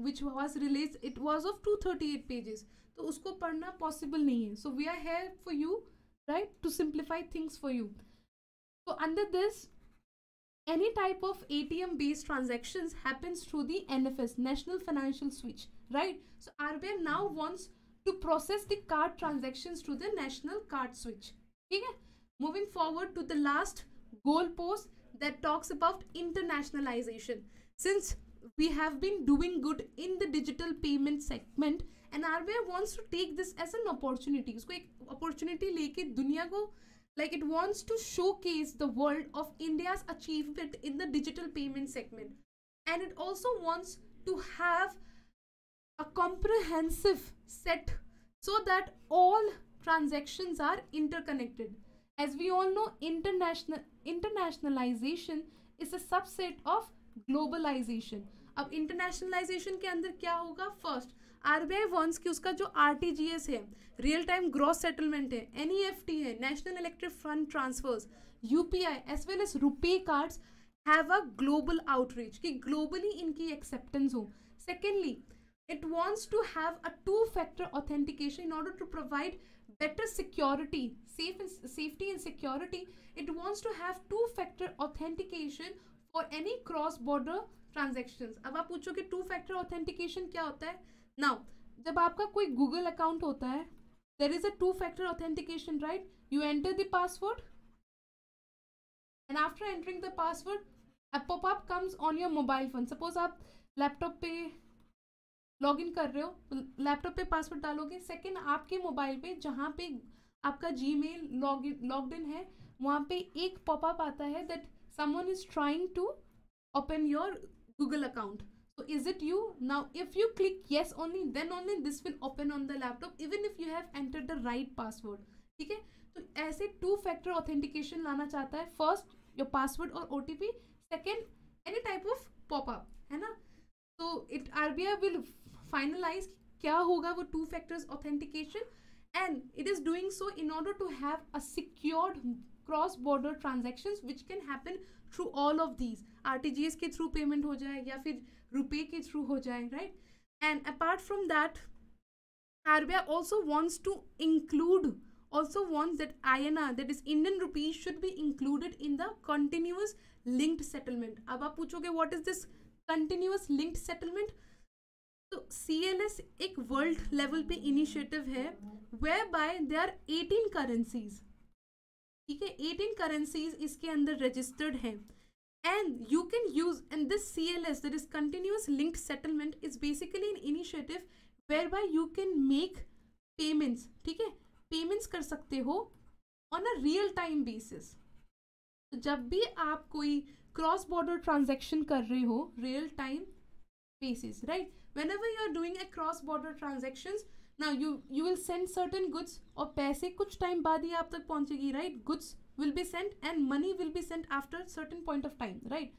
which was release it was of two thirty eight pages तो उसको पढ़ना पॉसिबल नहीं है so we are here for you right to simplify things for you तो under this any type of ATM based transactions happens through the NFS, National Financial Switch, right? So RBI now wants to process the card transactions through the National Card Switch. Okay? Moving forward to the last goal post that talks about internationalization. Since we have been doing good in the digital payment segment and RBI wants to take this as an opportunity. उसको एक opportunity लेके दुनिया को like it wants to showcase the world of India's achievement in the digital payment segment. And it also wants to have a comprehensive set so that all transactions are interconnected. As we all know, international internationalization is a subset of globalisation. अब internationalisation के अंदर क्या होगा? First R B I wants की उसका जो R T G S है real time gross settlement है एन ई एफ़ टी है national electric fund transfers U P I as well as RuPay cards have a global outreach कि globally इनकी acceptance हो। Secondly it wants to have a two factor authentication in order to provide better security safety and security it wants to have two factor authentication for any cross border transaction अब आप पूछोगे to factor authentication क्या होता है? Now जब आपका कोई Google account होता है there is a two factor authentication right you enter the password and after entering the password a popup comes on your mobile phone suppose आप लैपटॉप पे लॉग इन कर रहे हो लैपटॉप पे पासवर्ड डालोगे second आपके मोबाइल पे, जहाँ पे आपका Gmail log logged in है, वहाँ पे एक पॉपअप आता है that someone is trying to open your Google account so is it you now if you click yes only then only this will open on the laptop even if you have entered the right password ठीक है तो ऐसे to factor authentication लाना चाहता है first your password और O T P second any type of popup है ना तो it R B I will finalise क्या होगा वो two factors authentication and it is doing so in order to have a secured cross border transaction which can happen through all of these R T G S के through payment हो जाए या फिर रुपए के थ्रू हो जाए right and apart from that R B I also wants to include also wants that I N R that is Indian rupees should be included in the continuous linked settlement अब आप पूछोगे what is this continuous linked settlement तो C L S एक world level पे initiative है way by they are eighteen currencies ठीक है? Eighteen currencies इसके अंदर रजिस्टर्ड है। And you can use and this C L S that is continuous linked settlement is basically in initiative where by you can make payments ठीक है? Payments कर सकते हो on a real time basis जब भी आप कोई क्रॉस बॉर्डर ट्रांजेक्शन कर रहे हो real time basis, right? Whenever you are doing a cross border transactions ना you you will send certain goods और पैसे कुछ टाइम बाद ही आप तक पहुंचेगी right goods will be send and money will be send after certain point of time right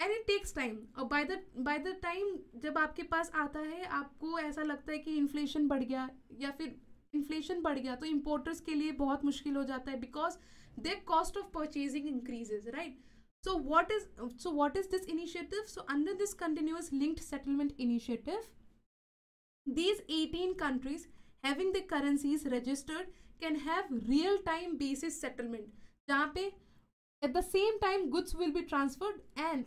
and it takes time और by the by the time जब आपके पास आता है, आपको ऐसा लगता है कि इन्फ्लेशन बढ़ गया या फिर इन्फ्लेशन बढ़ गया तो इम्पोर्टर्स के लिए बहुत मुश्किल हो जाता है because they cost of purchasing increases right so what is so what is this initiative so under this continuous linked settlement initiative these 18 countries having the currencies registered can have real time basis settlement. जहाँ पे at the same time goods will be transferred and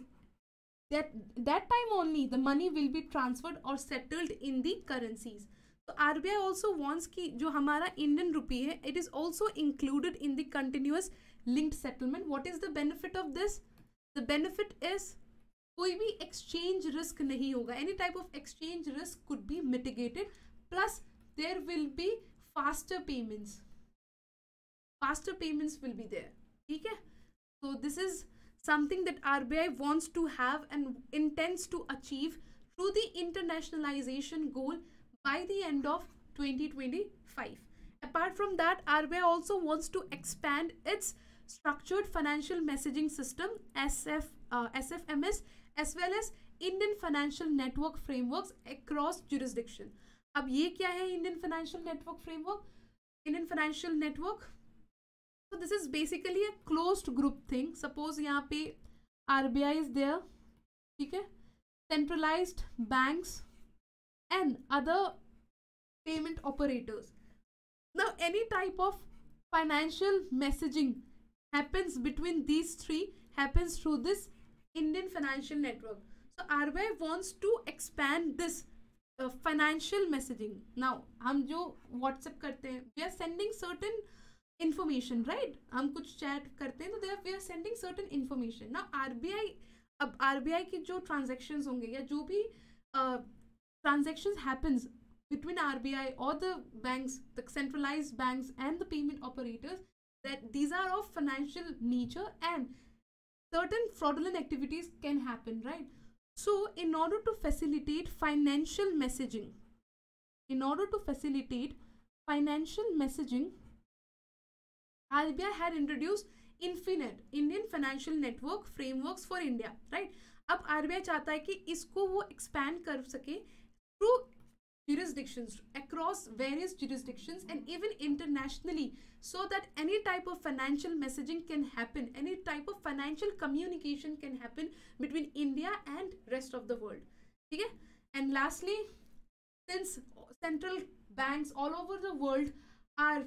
that that time only the money will be transferred or settled in the currencies. So RBI also wants कि जो हमारा Indian rupee है it is also included in the continuous linked settlement what is the benefit of this the benefit is कोई भी exchange risk नहीं होगा. Any type of exchange risk could be mitigated plus there will be faster payments faster payments will be there ठीक है? So this is something that R B I wants to have and intends to achieve through the internationalisation goal by the end of twenty twenty five apart from that R B I also wants to expand its structured financial messaging system S F S F M S as well as Indian financial network framework across jurisdiction अब ये क्या है Indian financial network framework Indian financial network तो this is basically a closed group thing suppose यहाँ पे RBI is there ठीक है? Centralise bank and other payment operators now any type of financial messaging happens between these three happens through this Indian financial network. So RBI wants to expand this uh, financial messaging. Now हम जो WhatsApp करते हैं we are sending certain information right हम कुछ chat करते हैं तो are, we are sending certain information. Now RBI अब RBI की जो transactions होंगे या जो भी uh, transactions happens between RBI or the banks, the centralized banks and the payment operators that these are of financial nature and certain fraudulent activities can happen right so in order to facilitate financial messaging in order to facilitate financial messaging RBI had introduced Infinet Indian Financial Network Frameworks for India right अब RBI चाहता है कि इसको वो expand कर सके through jurisdictions across various jurisdictions and even internationally so that any type of financial messaging can happen any type of financial communication can happen between india and rest of the world. Okay? And lastly since central banks all over the world are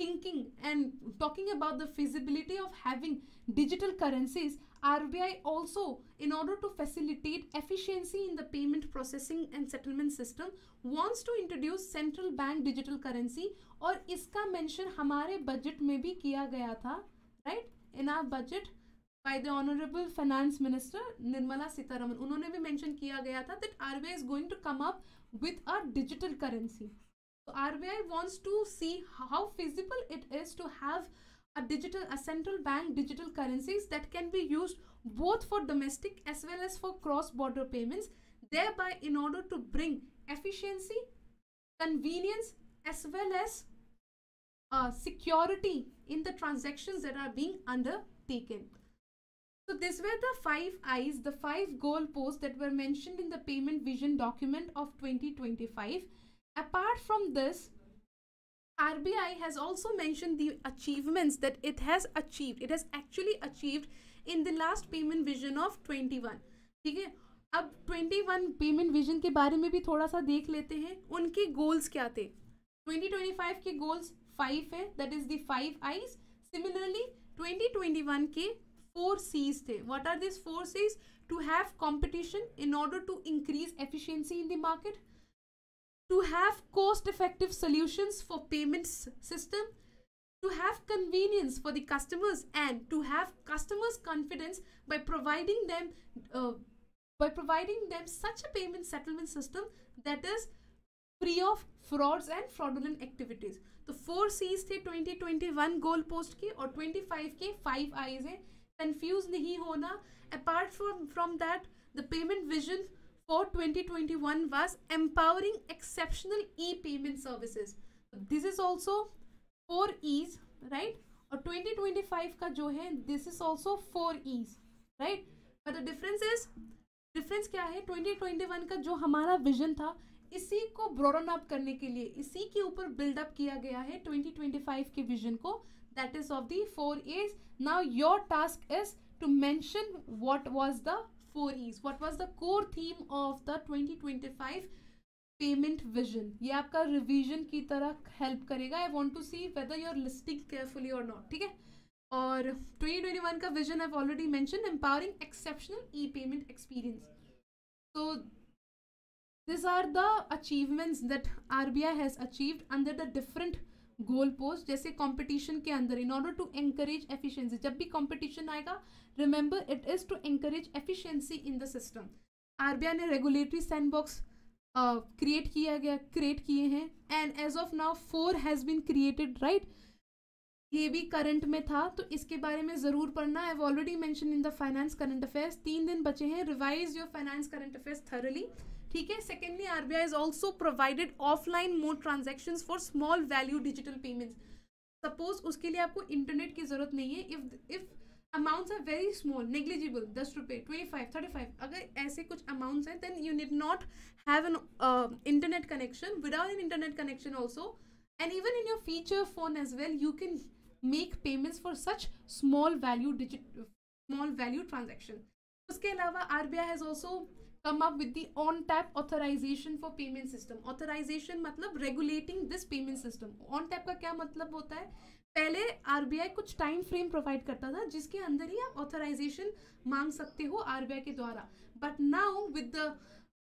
thinking and talking about the feasibility of having digital currencies, RBI also, in order to facilitate efficiency in the payment processing and settlement system, wants to introduce central bank digital currency और इसका mention हमारे budget में भी किया गया था right in our budget by the honorable finance minister Nirmala Sitaraman उन्होंने भी mention किया गया था that RBI is going to come up with a digital currency so RBI wants to see how feasible it is to have a digital a central bank digital currencies that can be used both for domestic as well as for cross border payments thereby in order to bring efficiency convenience as well as uh, security in the transactions that are being undertaken. So these were the five eyes the five goal posts that were mentioned in the payment vision document of 2025 apart from this RBI has also mentioned the achievements that it has achieved. It has actually achieved in the last payment vision of 21. ठीक है अब 21 payment vision के बारे में भी थोड़ा सा देख लेते हैं उनके गोल्स क्या थे 2025 के गोल्स फाइव है that is the five I's similarly 2021 के फोर सीज थे what are this four Cs to have competition in order to increase efficiency in the market to have cost effective solutions for payments system to have convenience for the customers and to have customers confidence by providing them uh, by providing them such a payment settlement system that is free of frauds and fraudulent activities तो four seize थे 2021 goal post के और 25 के five I's हैं confuse नहीं होना apart from from that the payment vision for 2021 was empowering exceptional e-payment services. This is also four E's, right? और 2025 का जो है this is also four E's, right? But the difference is difference क्या है 2021 का जो हमारा विजन था इसी को ब्रॉडन अप करने के लिए इसी के ऊपर बिल्डअप किया गया है 2025 के विजन को that is of the four as now your task is to mention what was the four E's. What was the core theme of the 2025 payment vision ये आपका रिवीजन की तरह हेल्प करेगा. I want to see whether you are listing carefully और not ठीक है? और 2021 का vision I already mention empowering exceptional e payment experience so, these are the achievements that RBI has achieved under the different goal post जैसे competition के अंदर in order to encourage efficiency जब भी कंपटीशन आएगा remember it is to encourage efficiency in the system RBI ने regulatory sandbox create किया गया create किए हैं and as of now four has been created right ये भी करंट में था तो इसके बारे में ज़रूर पढ़ना। I already mention in the finance current affairs तीन दिन बचे हैं। Revise your finance current affairs thoroughly ठीक है? Secondly R B I is also provided offline mode transaction for small value digital payments suppose उसके लिए आपको इंटरनेट की ज़रूरत नहीं है। If if amounts are very small negligible दस रुपये ट्वेंटी फाइव थर्टी फाइव अगर ऐसे कुछ अमाउंट्स हैं then you need not have an internet connection without an internet connection also and even in your feature phone as well you can make payments for such small value digit small value transaction उसके अलावा R B I has also come up with the on tap authorization for payment system. Authorization मतलब regulating this payment system. On tap का क्या मतलब होता है? पहले RBI कुछ टाइम फ्रेम प्रोवाइड करता था जिसके अंदर ही आप ऑथराइजेशन मांग सकते हो आरबीआई के द्वारा but now with the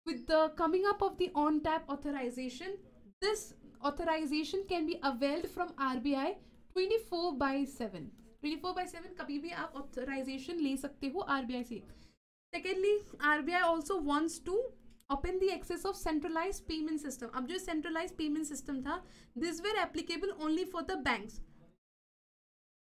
with the coming up of the on tap authorization this authorization can be availed from RBI 24 by 7 24 by 7 कभी भी आप authorization ले सकते हो RBI से secondly RBI also wants to open the access of centralized payment system अब जो centralized payment system था this were applicable only for the banks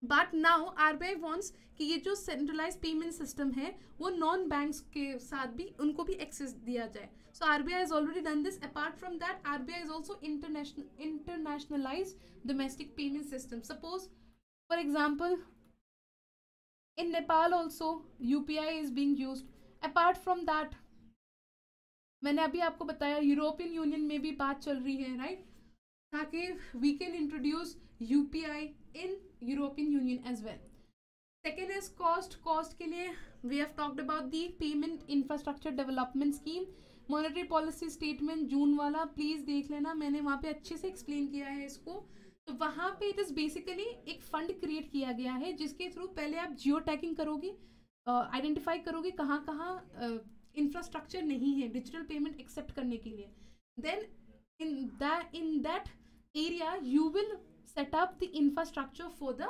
but now R B I wants कि ये जो सेंट्रलाइज पेमेंट सिस्टम है, वो non banks के साथ भी उनको भी एक्सेस दिया जाए। So R B I is already done this apart from that R B I is also international internationalise domestic payment system suppose for example in Nepal also UPI is being use apart from that मैंने अभी आपको बताया European Union में भी बात चल रही है राइट right? ताकि we can introduce U P I in European Union as well second is cost cost के लिए we have talked about the payment infrastructure development scheme monetary policy statement June वाला प्लीज़ देख लेना, मैंने वहाँ पे अच्छे से एक्सप्लेन किया है इसको। तो वहाँ पे इट इज़ बेसिकली एक फंड क्रिएट किया गया है, जिसके थ्रू पहले आप जियो टैकिंग करोगे आइडेंटिफाई करोगे कहाँ कहाँ इंफ्रास्ट्रक्चर नहीं है डिजिटल पेमेंट एक्सेप्ट करने के लिए। Then in that in that area you will set up the infrastructure for the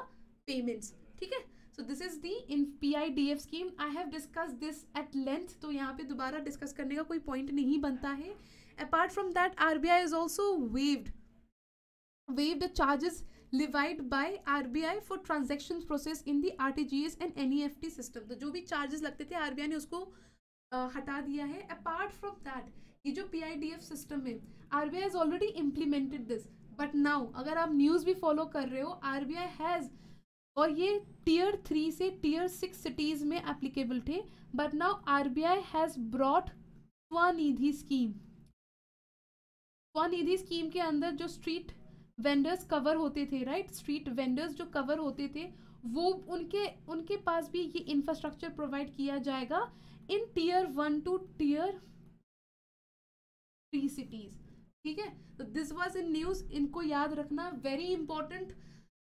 payments ठीक है so this is the in P I D F scheme I have discuss this at length तो यहाँ पे दोबारा discuss करने का कोई point नहीं बनता है apart from that R B I is also waived waived the charges levied by RBI for transactions process in the RTGS and NEFT system तो जो भी charges लगते थे RBI ने उसको uh, हटा दिया है apart from that ये जो PIDF system है RBI has already implemented this but नाउ अगर आप न्यूज़ भी फॉलो कर रहे हो RBI has, और ये टीयर थ्री से टीयर सिक्स सिटीज़ में एप्लीकेबल थे but now RBI has brought Svanidhi scheme Svanidhi scheme के अंदर जो स्ट्रीट वेंडर्स कवर होते थे राइट स्ट्रीट वेंडर्स जो कवर होते थे, वो उनके उनके पास भी ये इंफ्रास्ट्रक्चर प्रोवाइड किया जाएगा in tier one two tier three cities ठीक है? तो दिस वॉज़ इन न्यूज़ इनको याद रखना वेरी इंपॉर्टेंट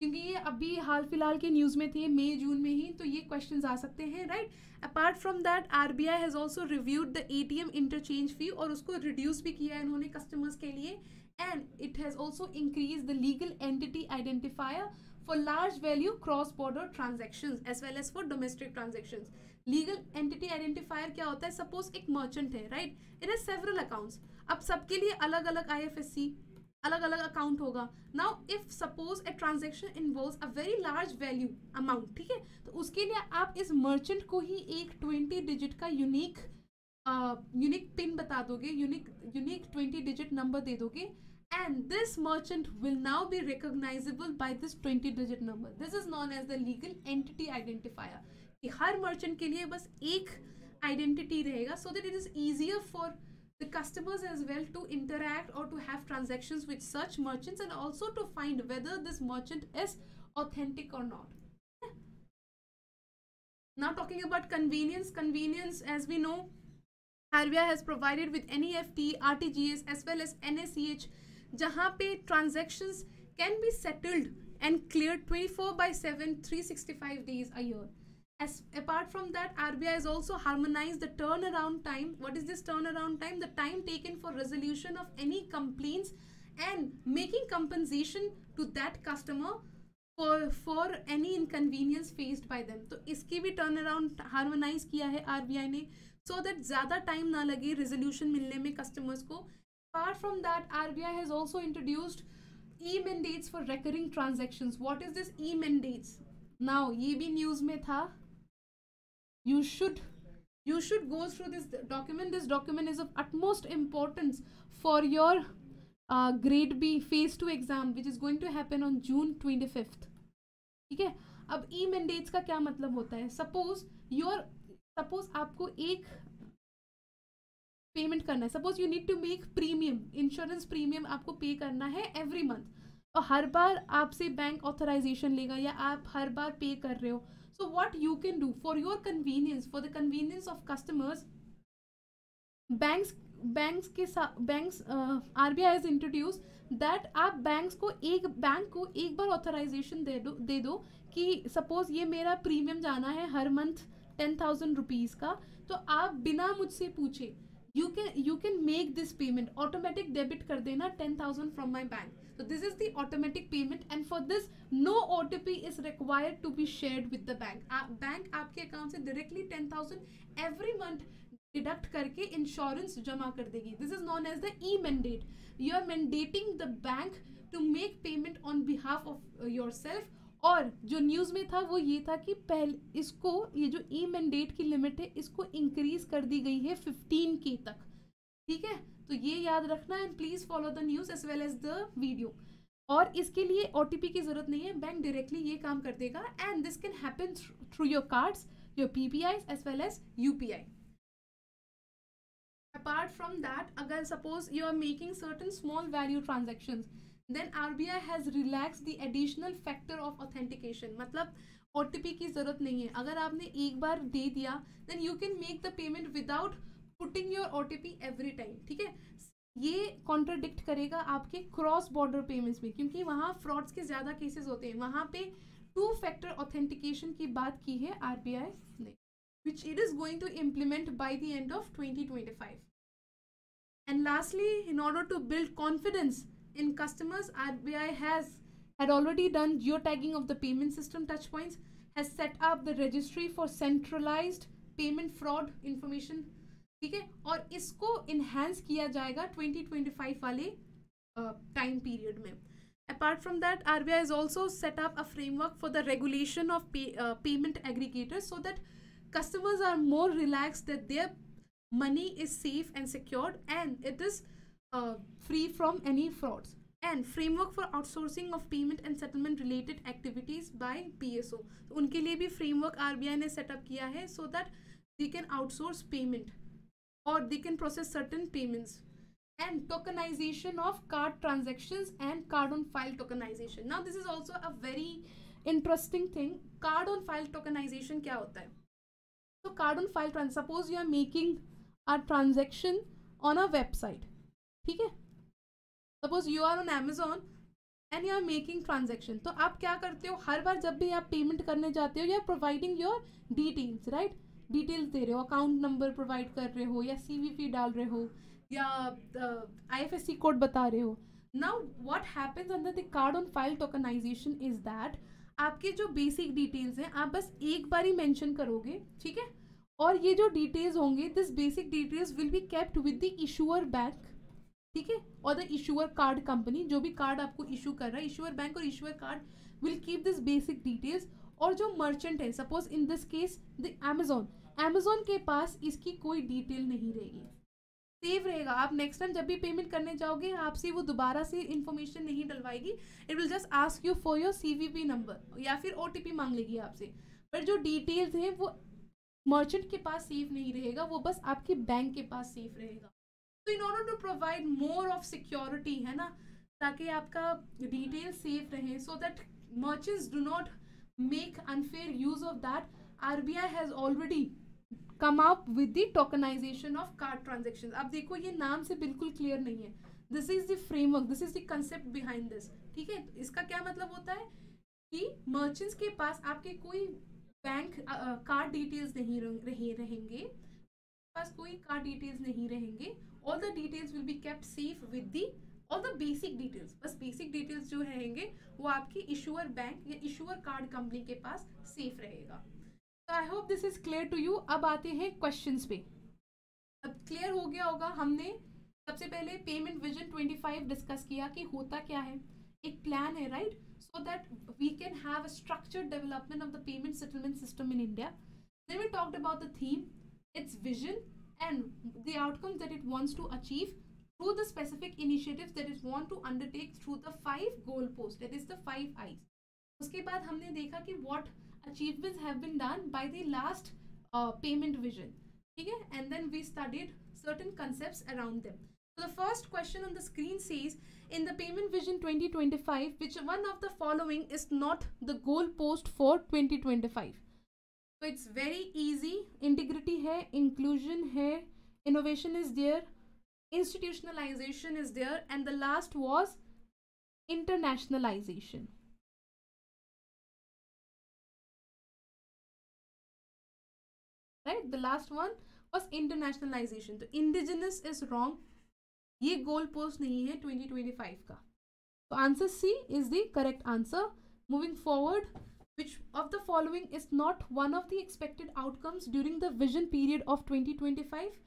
क्योंकि ये अभी हाल फ़िलहाल के न्यूज़ में थे, मई, जून में ही तो ये क्वेश्चन आ सकते हैं right apart from that I has also reviewed the A T M interchange fee और उसको रिड्यूस भी किया है इन्होंने कस्टमर्स के लिए. And it has also increase the legal entity identifier for large value cross border transaction as well as for domestic transaction legal entity identifier क्या होता है? सपोज़ एक मर्चेंट है right in as several accounts अब सबके लिए अलग अलग आई अलग अलग अकाउंट होगा। Now if suppose a transaction involve a very large value amount ठीक है? तो उसके लिए आप इस मर्चेंट को ही एक 20 डिजिट का यूनिक यूनिक पिन बता दोगे यूनिक यूनिक 20 डिजिट नंबर दे दोगे and this merchant will now be recognisable by this 20 digit number this is known as the legal entity identifier कि हर मर्चेंट के लिए बस एक आइडेंटिटी रहेगा so that it is easier for the customers as well to interact or to have transactions with such merchants and also to find whether this merchant is authentic or not. Now talking about convenience, convenience as we know, Harvia has provided with NEFT, RTGS as well as NACH, jahan pe transactions can be settled and cleared 24 by 7, 365 days a year. As apart from that, RBI has also harmonized the turnaround time. What is this turnaround time? The time taken for resolution of any complaints and making compensation to that customer for for any inconvenience faced by them. तो इसकी भी turnaround harmonize किया है RBI ने so that ज़्यादा time ना लगे resolution मिलने में customers को Apart from that, RBI has also introduced e-mandates for recurring transactions. What is this e-mandates? Now, ये भी news में था. You should you should go through this document. This document is of utmost importance for your uh, grade B phase 2 exam which is going to happen on June 25th. ठीक है अब e mandates का क्या मतलब होता है suppose your suppose आपको एक पेमेंट करना है suppose you need to make premium insurance premium आपको पे करना है एवरी मंथ और हर बार आपसे बैंक ऑथराइजेशन लेगा या आप हर बार पे कर रहे हो so what you can do for your convenience for the convenience of customers banks banks के साथ banks R B I introduce that आप बैंक्स को एक बैंक को एक बार ऑथराइजेशन दे दो दे दो कि सपोज़ ये मेरा प्रीमियम जाना है हर मंथ टेन थाउज़ेंड रुपीज़ का तो आप बिना मुझसे पूछे, you can you can make this payment. Automatic debit kar dena 10000 from my bank. So this is the automatic payment and for this no otp is required to be shared with the bank. Uh, bank आपके account से directly 10000 every month deduct करके insurance जमा कर देगी। This is known as the e mandate you are mandating the bank to make payment on behalf of yourself और जो news में था वो ये था कि पहले इसको ये जो ई मैंडेट की लिमिट है इसको इंक्रीज कर दी गई है फिफ्टीन के तक। ठीक है? तो ये याद रखना and please follow the news as well as the video और इसके लिए ओटीपी की ज़रूरत नहीं है बैंक डायरेक्टली ये काम कर देगा and this can happen through your cards your P P I as well as U P I apart from that अगर suppose you are making certain small value transaction then R B I has relax the additional factor of authentication मतलब ओ की ज़रूरत नहीं है। अगर आपने एक बार दे दिया then you can make the payment without putting your O every time ठीक है? ये कॉन्ट्रोडिक्ट करेगा आपके क्रॉस बॉर्डर पेमेंट्स में, क्योंकि वहाँ फ्रॉड्स के ज़्यादा केसेस होते हैं। वहाँ पे टू फैक्टर ऑथेंटिकेशन की बात की है आर बी आई ने which it is going to implement by the end of twenty and lastly in order to build confidence in customers R has had already done geotagging of the payment system touch points has set up the registry for centralized payment fraud information ठीक है? और इसको enhance किया जाएगा 2025 वाले time uh, period में। Apart from that R B I is also set up a framework for the regulation of payment aggregator so that customers are more relax that their money is safe and secured and it is free from any frauds and framework for outsourcing of payment and settlement related activities by P S O उनके लिए भी framework R B I ने setup किया है so that they can outsource payment or they can process certain payments and tokenization of card transactions and card on file tokenization now this is also a very interesting thing card on file tokenization क्या होता है so card on file trans suppose you are making a transaction on a website ठीक है suppose you are on amazon and you are making transaction तो आप क्या करते हो हर बार जब भी आप पेमेंट करने जाते हो you are providing your details right details दे रहे हो अकाउंट नंबर प्रोवाइड कर रहे हो, या सी डाल रहे हो, या आई सी कोड बता रहे हो। Now what happens under the card on file tokenisation is that आपके जो बेसिक डिटेल्स हैं, आप बस एक बार ही मैंशन करोगे, ठीक है? और ये जो डिटेल्स होंगे this basic details will be kept with the issuer bank ठीक है? और द इशूअर कार्ड कंपनी जो भी कार्ड आपको इशू कर रहा है इशूअर बैंक और issuer card will keep this basic details और जो मर्चेंट है suppose in this case the Amazon Amazon के पास इसकी कोई डिटेल नहीं रहेगी। सेव रहेगा। आप नेक्स्ट टाइम जब भी पेमेंट करने जाओगे, आपसे वो दोबारा से इन्फॉर्मेशन नहीं डलवाएगी। It will just ask you for your C V P number या फिर ओ टी पी मांग लेगी आपसे। पर जो डिटेल्स हैं, वो मर्चेंट के पास सेफ़ नहीं रहेगा। वो बस आपके बैंक के पास सेफ़ रहेगा। तो in order to provide more of security है ना? ताकि आपका डिटेल सेफ़ रहे so that merchants do not unfair use of that R B I has already come up with the tokenisation of transaction अब देखो, ये नाम से बिल्कुल क्लियर नहीं है। This is the framework this is the concept behind this ठीक है? इसका क्या मतलब होता है कि मर्चेंट्स के पास आपके कोई बैंक कार्ड डिटेल्स नहीं रहे रहेंगे, पास कोई कार्ड डिटेल्स नहीं रहेंगे। All the details will be kept safe with the all the basic details बस बेसिक डिटेल्स जो रहेंगे, वो आपकी इशूअर बैंक या इशूअर कार्ड कंपनी के पास सेफ़ रहेगा। तो I hope this is clear to you अब आते हैं क्वेश्चंस पे। अब क्लियर हो गया होगा, हमने सबसे पहले पेमेंट विजन 25 डिस्कस किया कि होता क्या है। एक प्लान है right so that we can have a structured development of the payment settlement system in India then we talked about the theme, its vision, and the outcomes that it wants to achieve. through the specific initiatives that it want to undertake through the five goal posts that is the five eyes उसके बाद हमने देखा कि what achievements have been done by the last uh, payment vision okay and then we studied certain concepts around them so the first question on the screen says in the payment vision 2025 which one of the following is not the goal post for 2025 so it's very easy integrity hai inclusion hai innovation is there institutionalization is there and the last was internationalization right the last one was internationalisation तो indigenous is wrong ये goal post नहीं है 2025 का तो answer C is the correct answer moving forward which of the following is not one of the expected outcomes during the vision period of 2025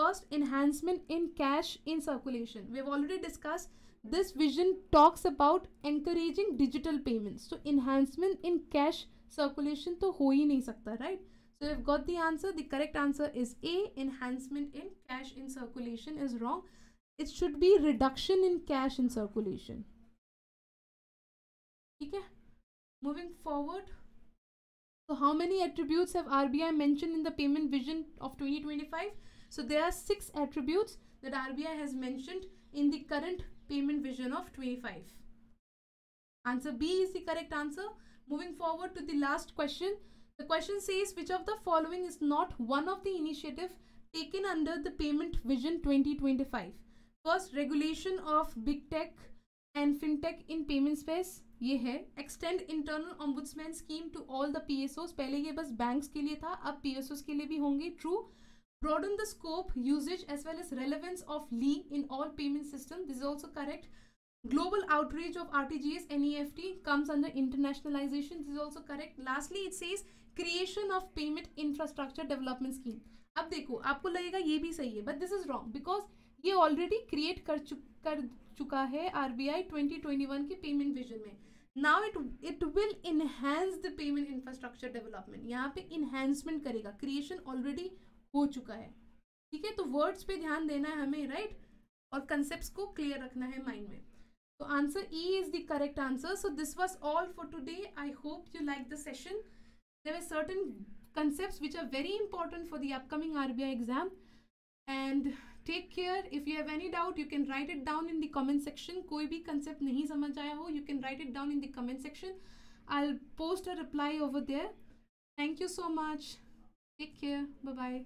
first enhancement in cash in circulation we have already discussed this vision talks about encouraging digital payments so enhancement in cash circulation to ho hi nahi sakta right So we've got the answer. The correct answer is A. Enhancement in cash in circulation is wrong. It should be reduction in cash in circulation. Okay. Moving forward. So how many attributes have RBI mentioned in the payment vision of 2025? So there are six attributes that RBI has mentioned in the current payment vision of 25. Answer B is the correct answer. Moving forward to the last question. The question says which of the following is not one of the initiative taken under the Payment Vision 2025? First regulation of big tech and fintech in payment space ये है extend internal ombudsman scheme to all the P पहले ये बस banks के लिए था अब P के लिए भी होंगे true broaden the scope usage as well as relevance of lee in all payment system this is also correct global outreach of rtgs neft comes under internationalization this is also correct lastly it says creation of payment infrastructure development scheme आपको लगेगा ये भी सही है but this is wrong because ये already create कर चु कर चुका है R B I twenty twenty one के पेमेंट विजन में now it it will enhance the payment infrastructure development यहाँ पे इन्हेंसमेंट करेगा क्रिएशन ऑलरेडी हो चुका है। ठीक है तो वर्ड्स पे ध्यान देना है हमें राइट और कंसेप्ट को क्लियर रखना है माइंड में। तो answer E is the correct answer so this was all for today I hope you like the session there are certain concept which are very important for the upcoming R B I exam and take care if you have any doubt you can write it down in the comment section कोई भी concept नहीं समझ आया हो you can write it down in the comment section I post a reply over there thank you so much take care bye bye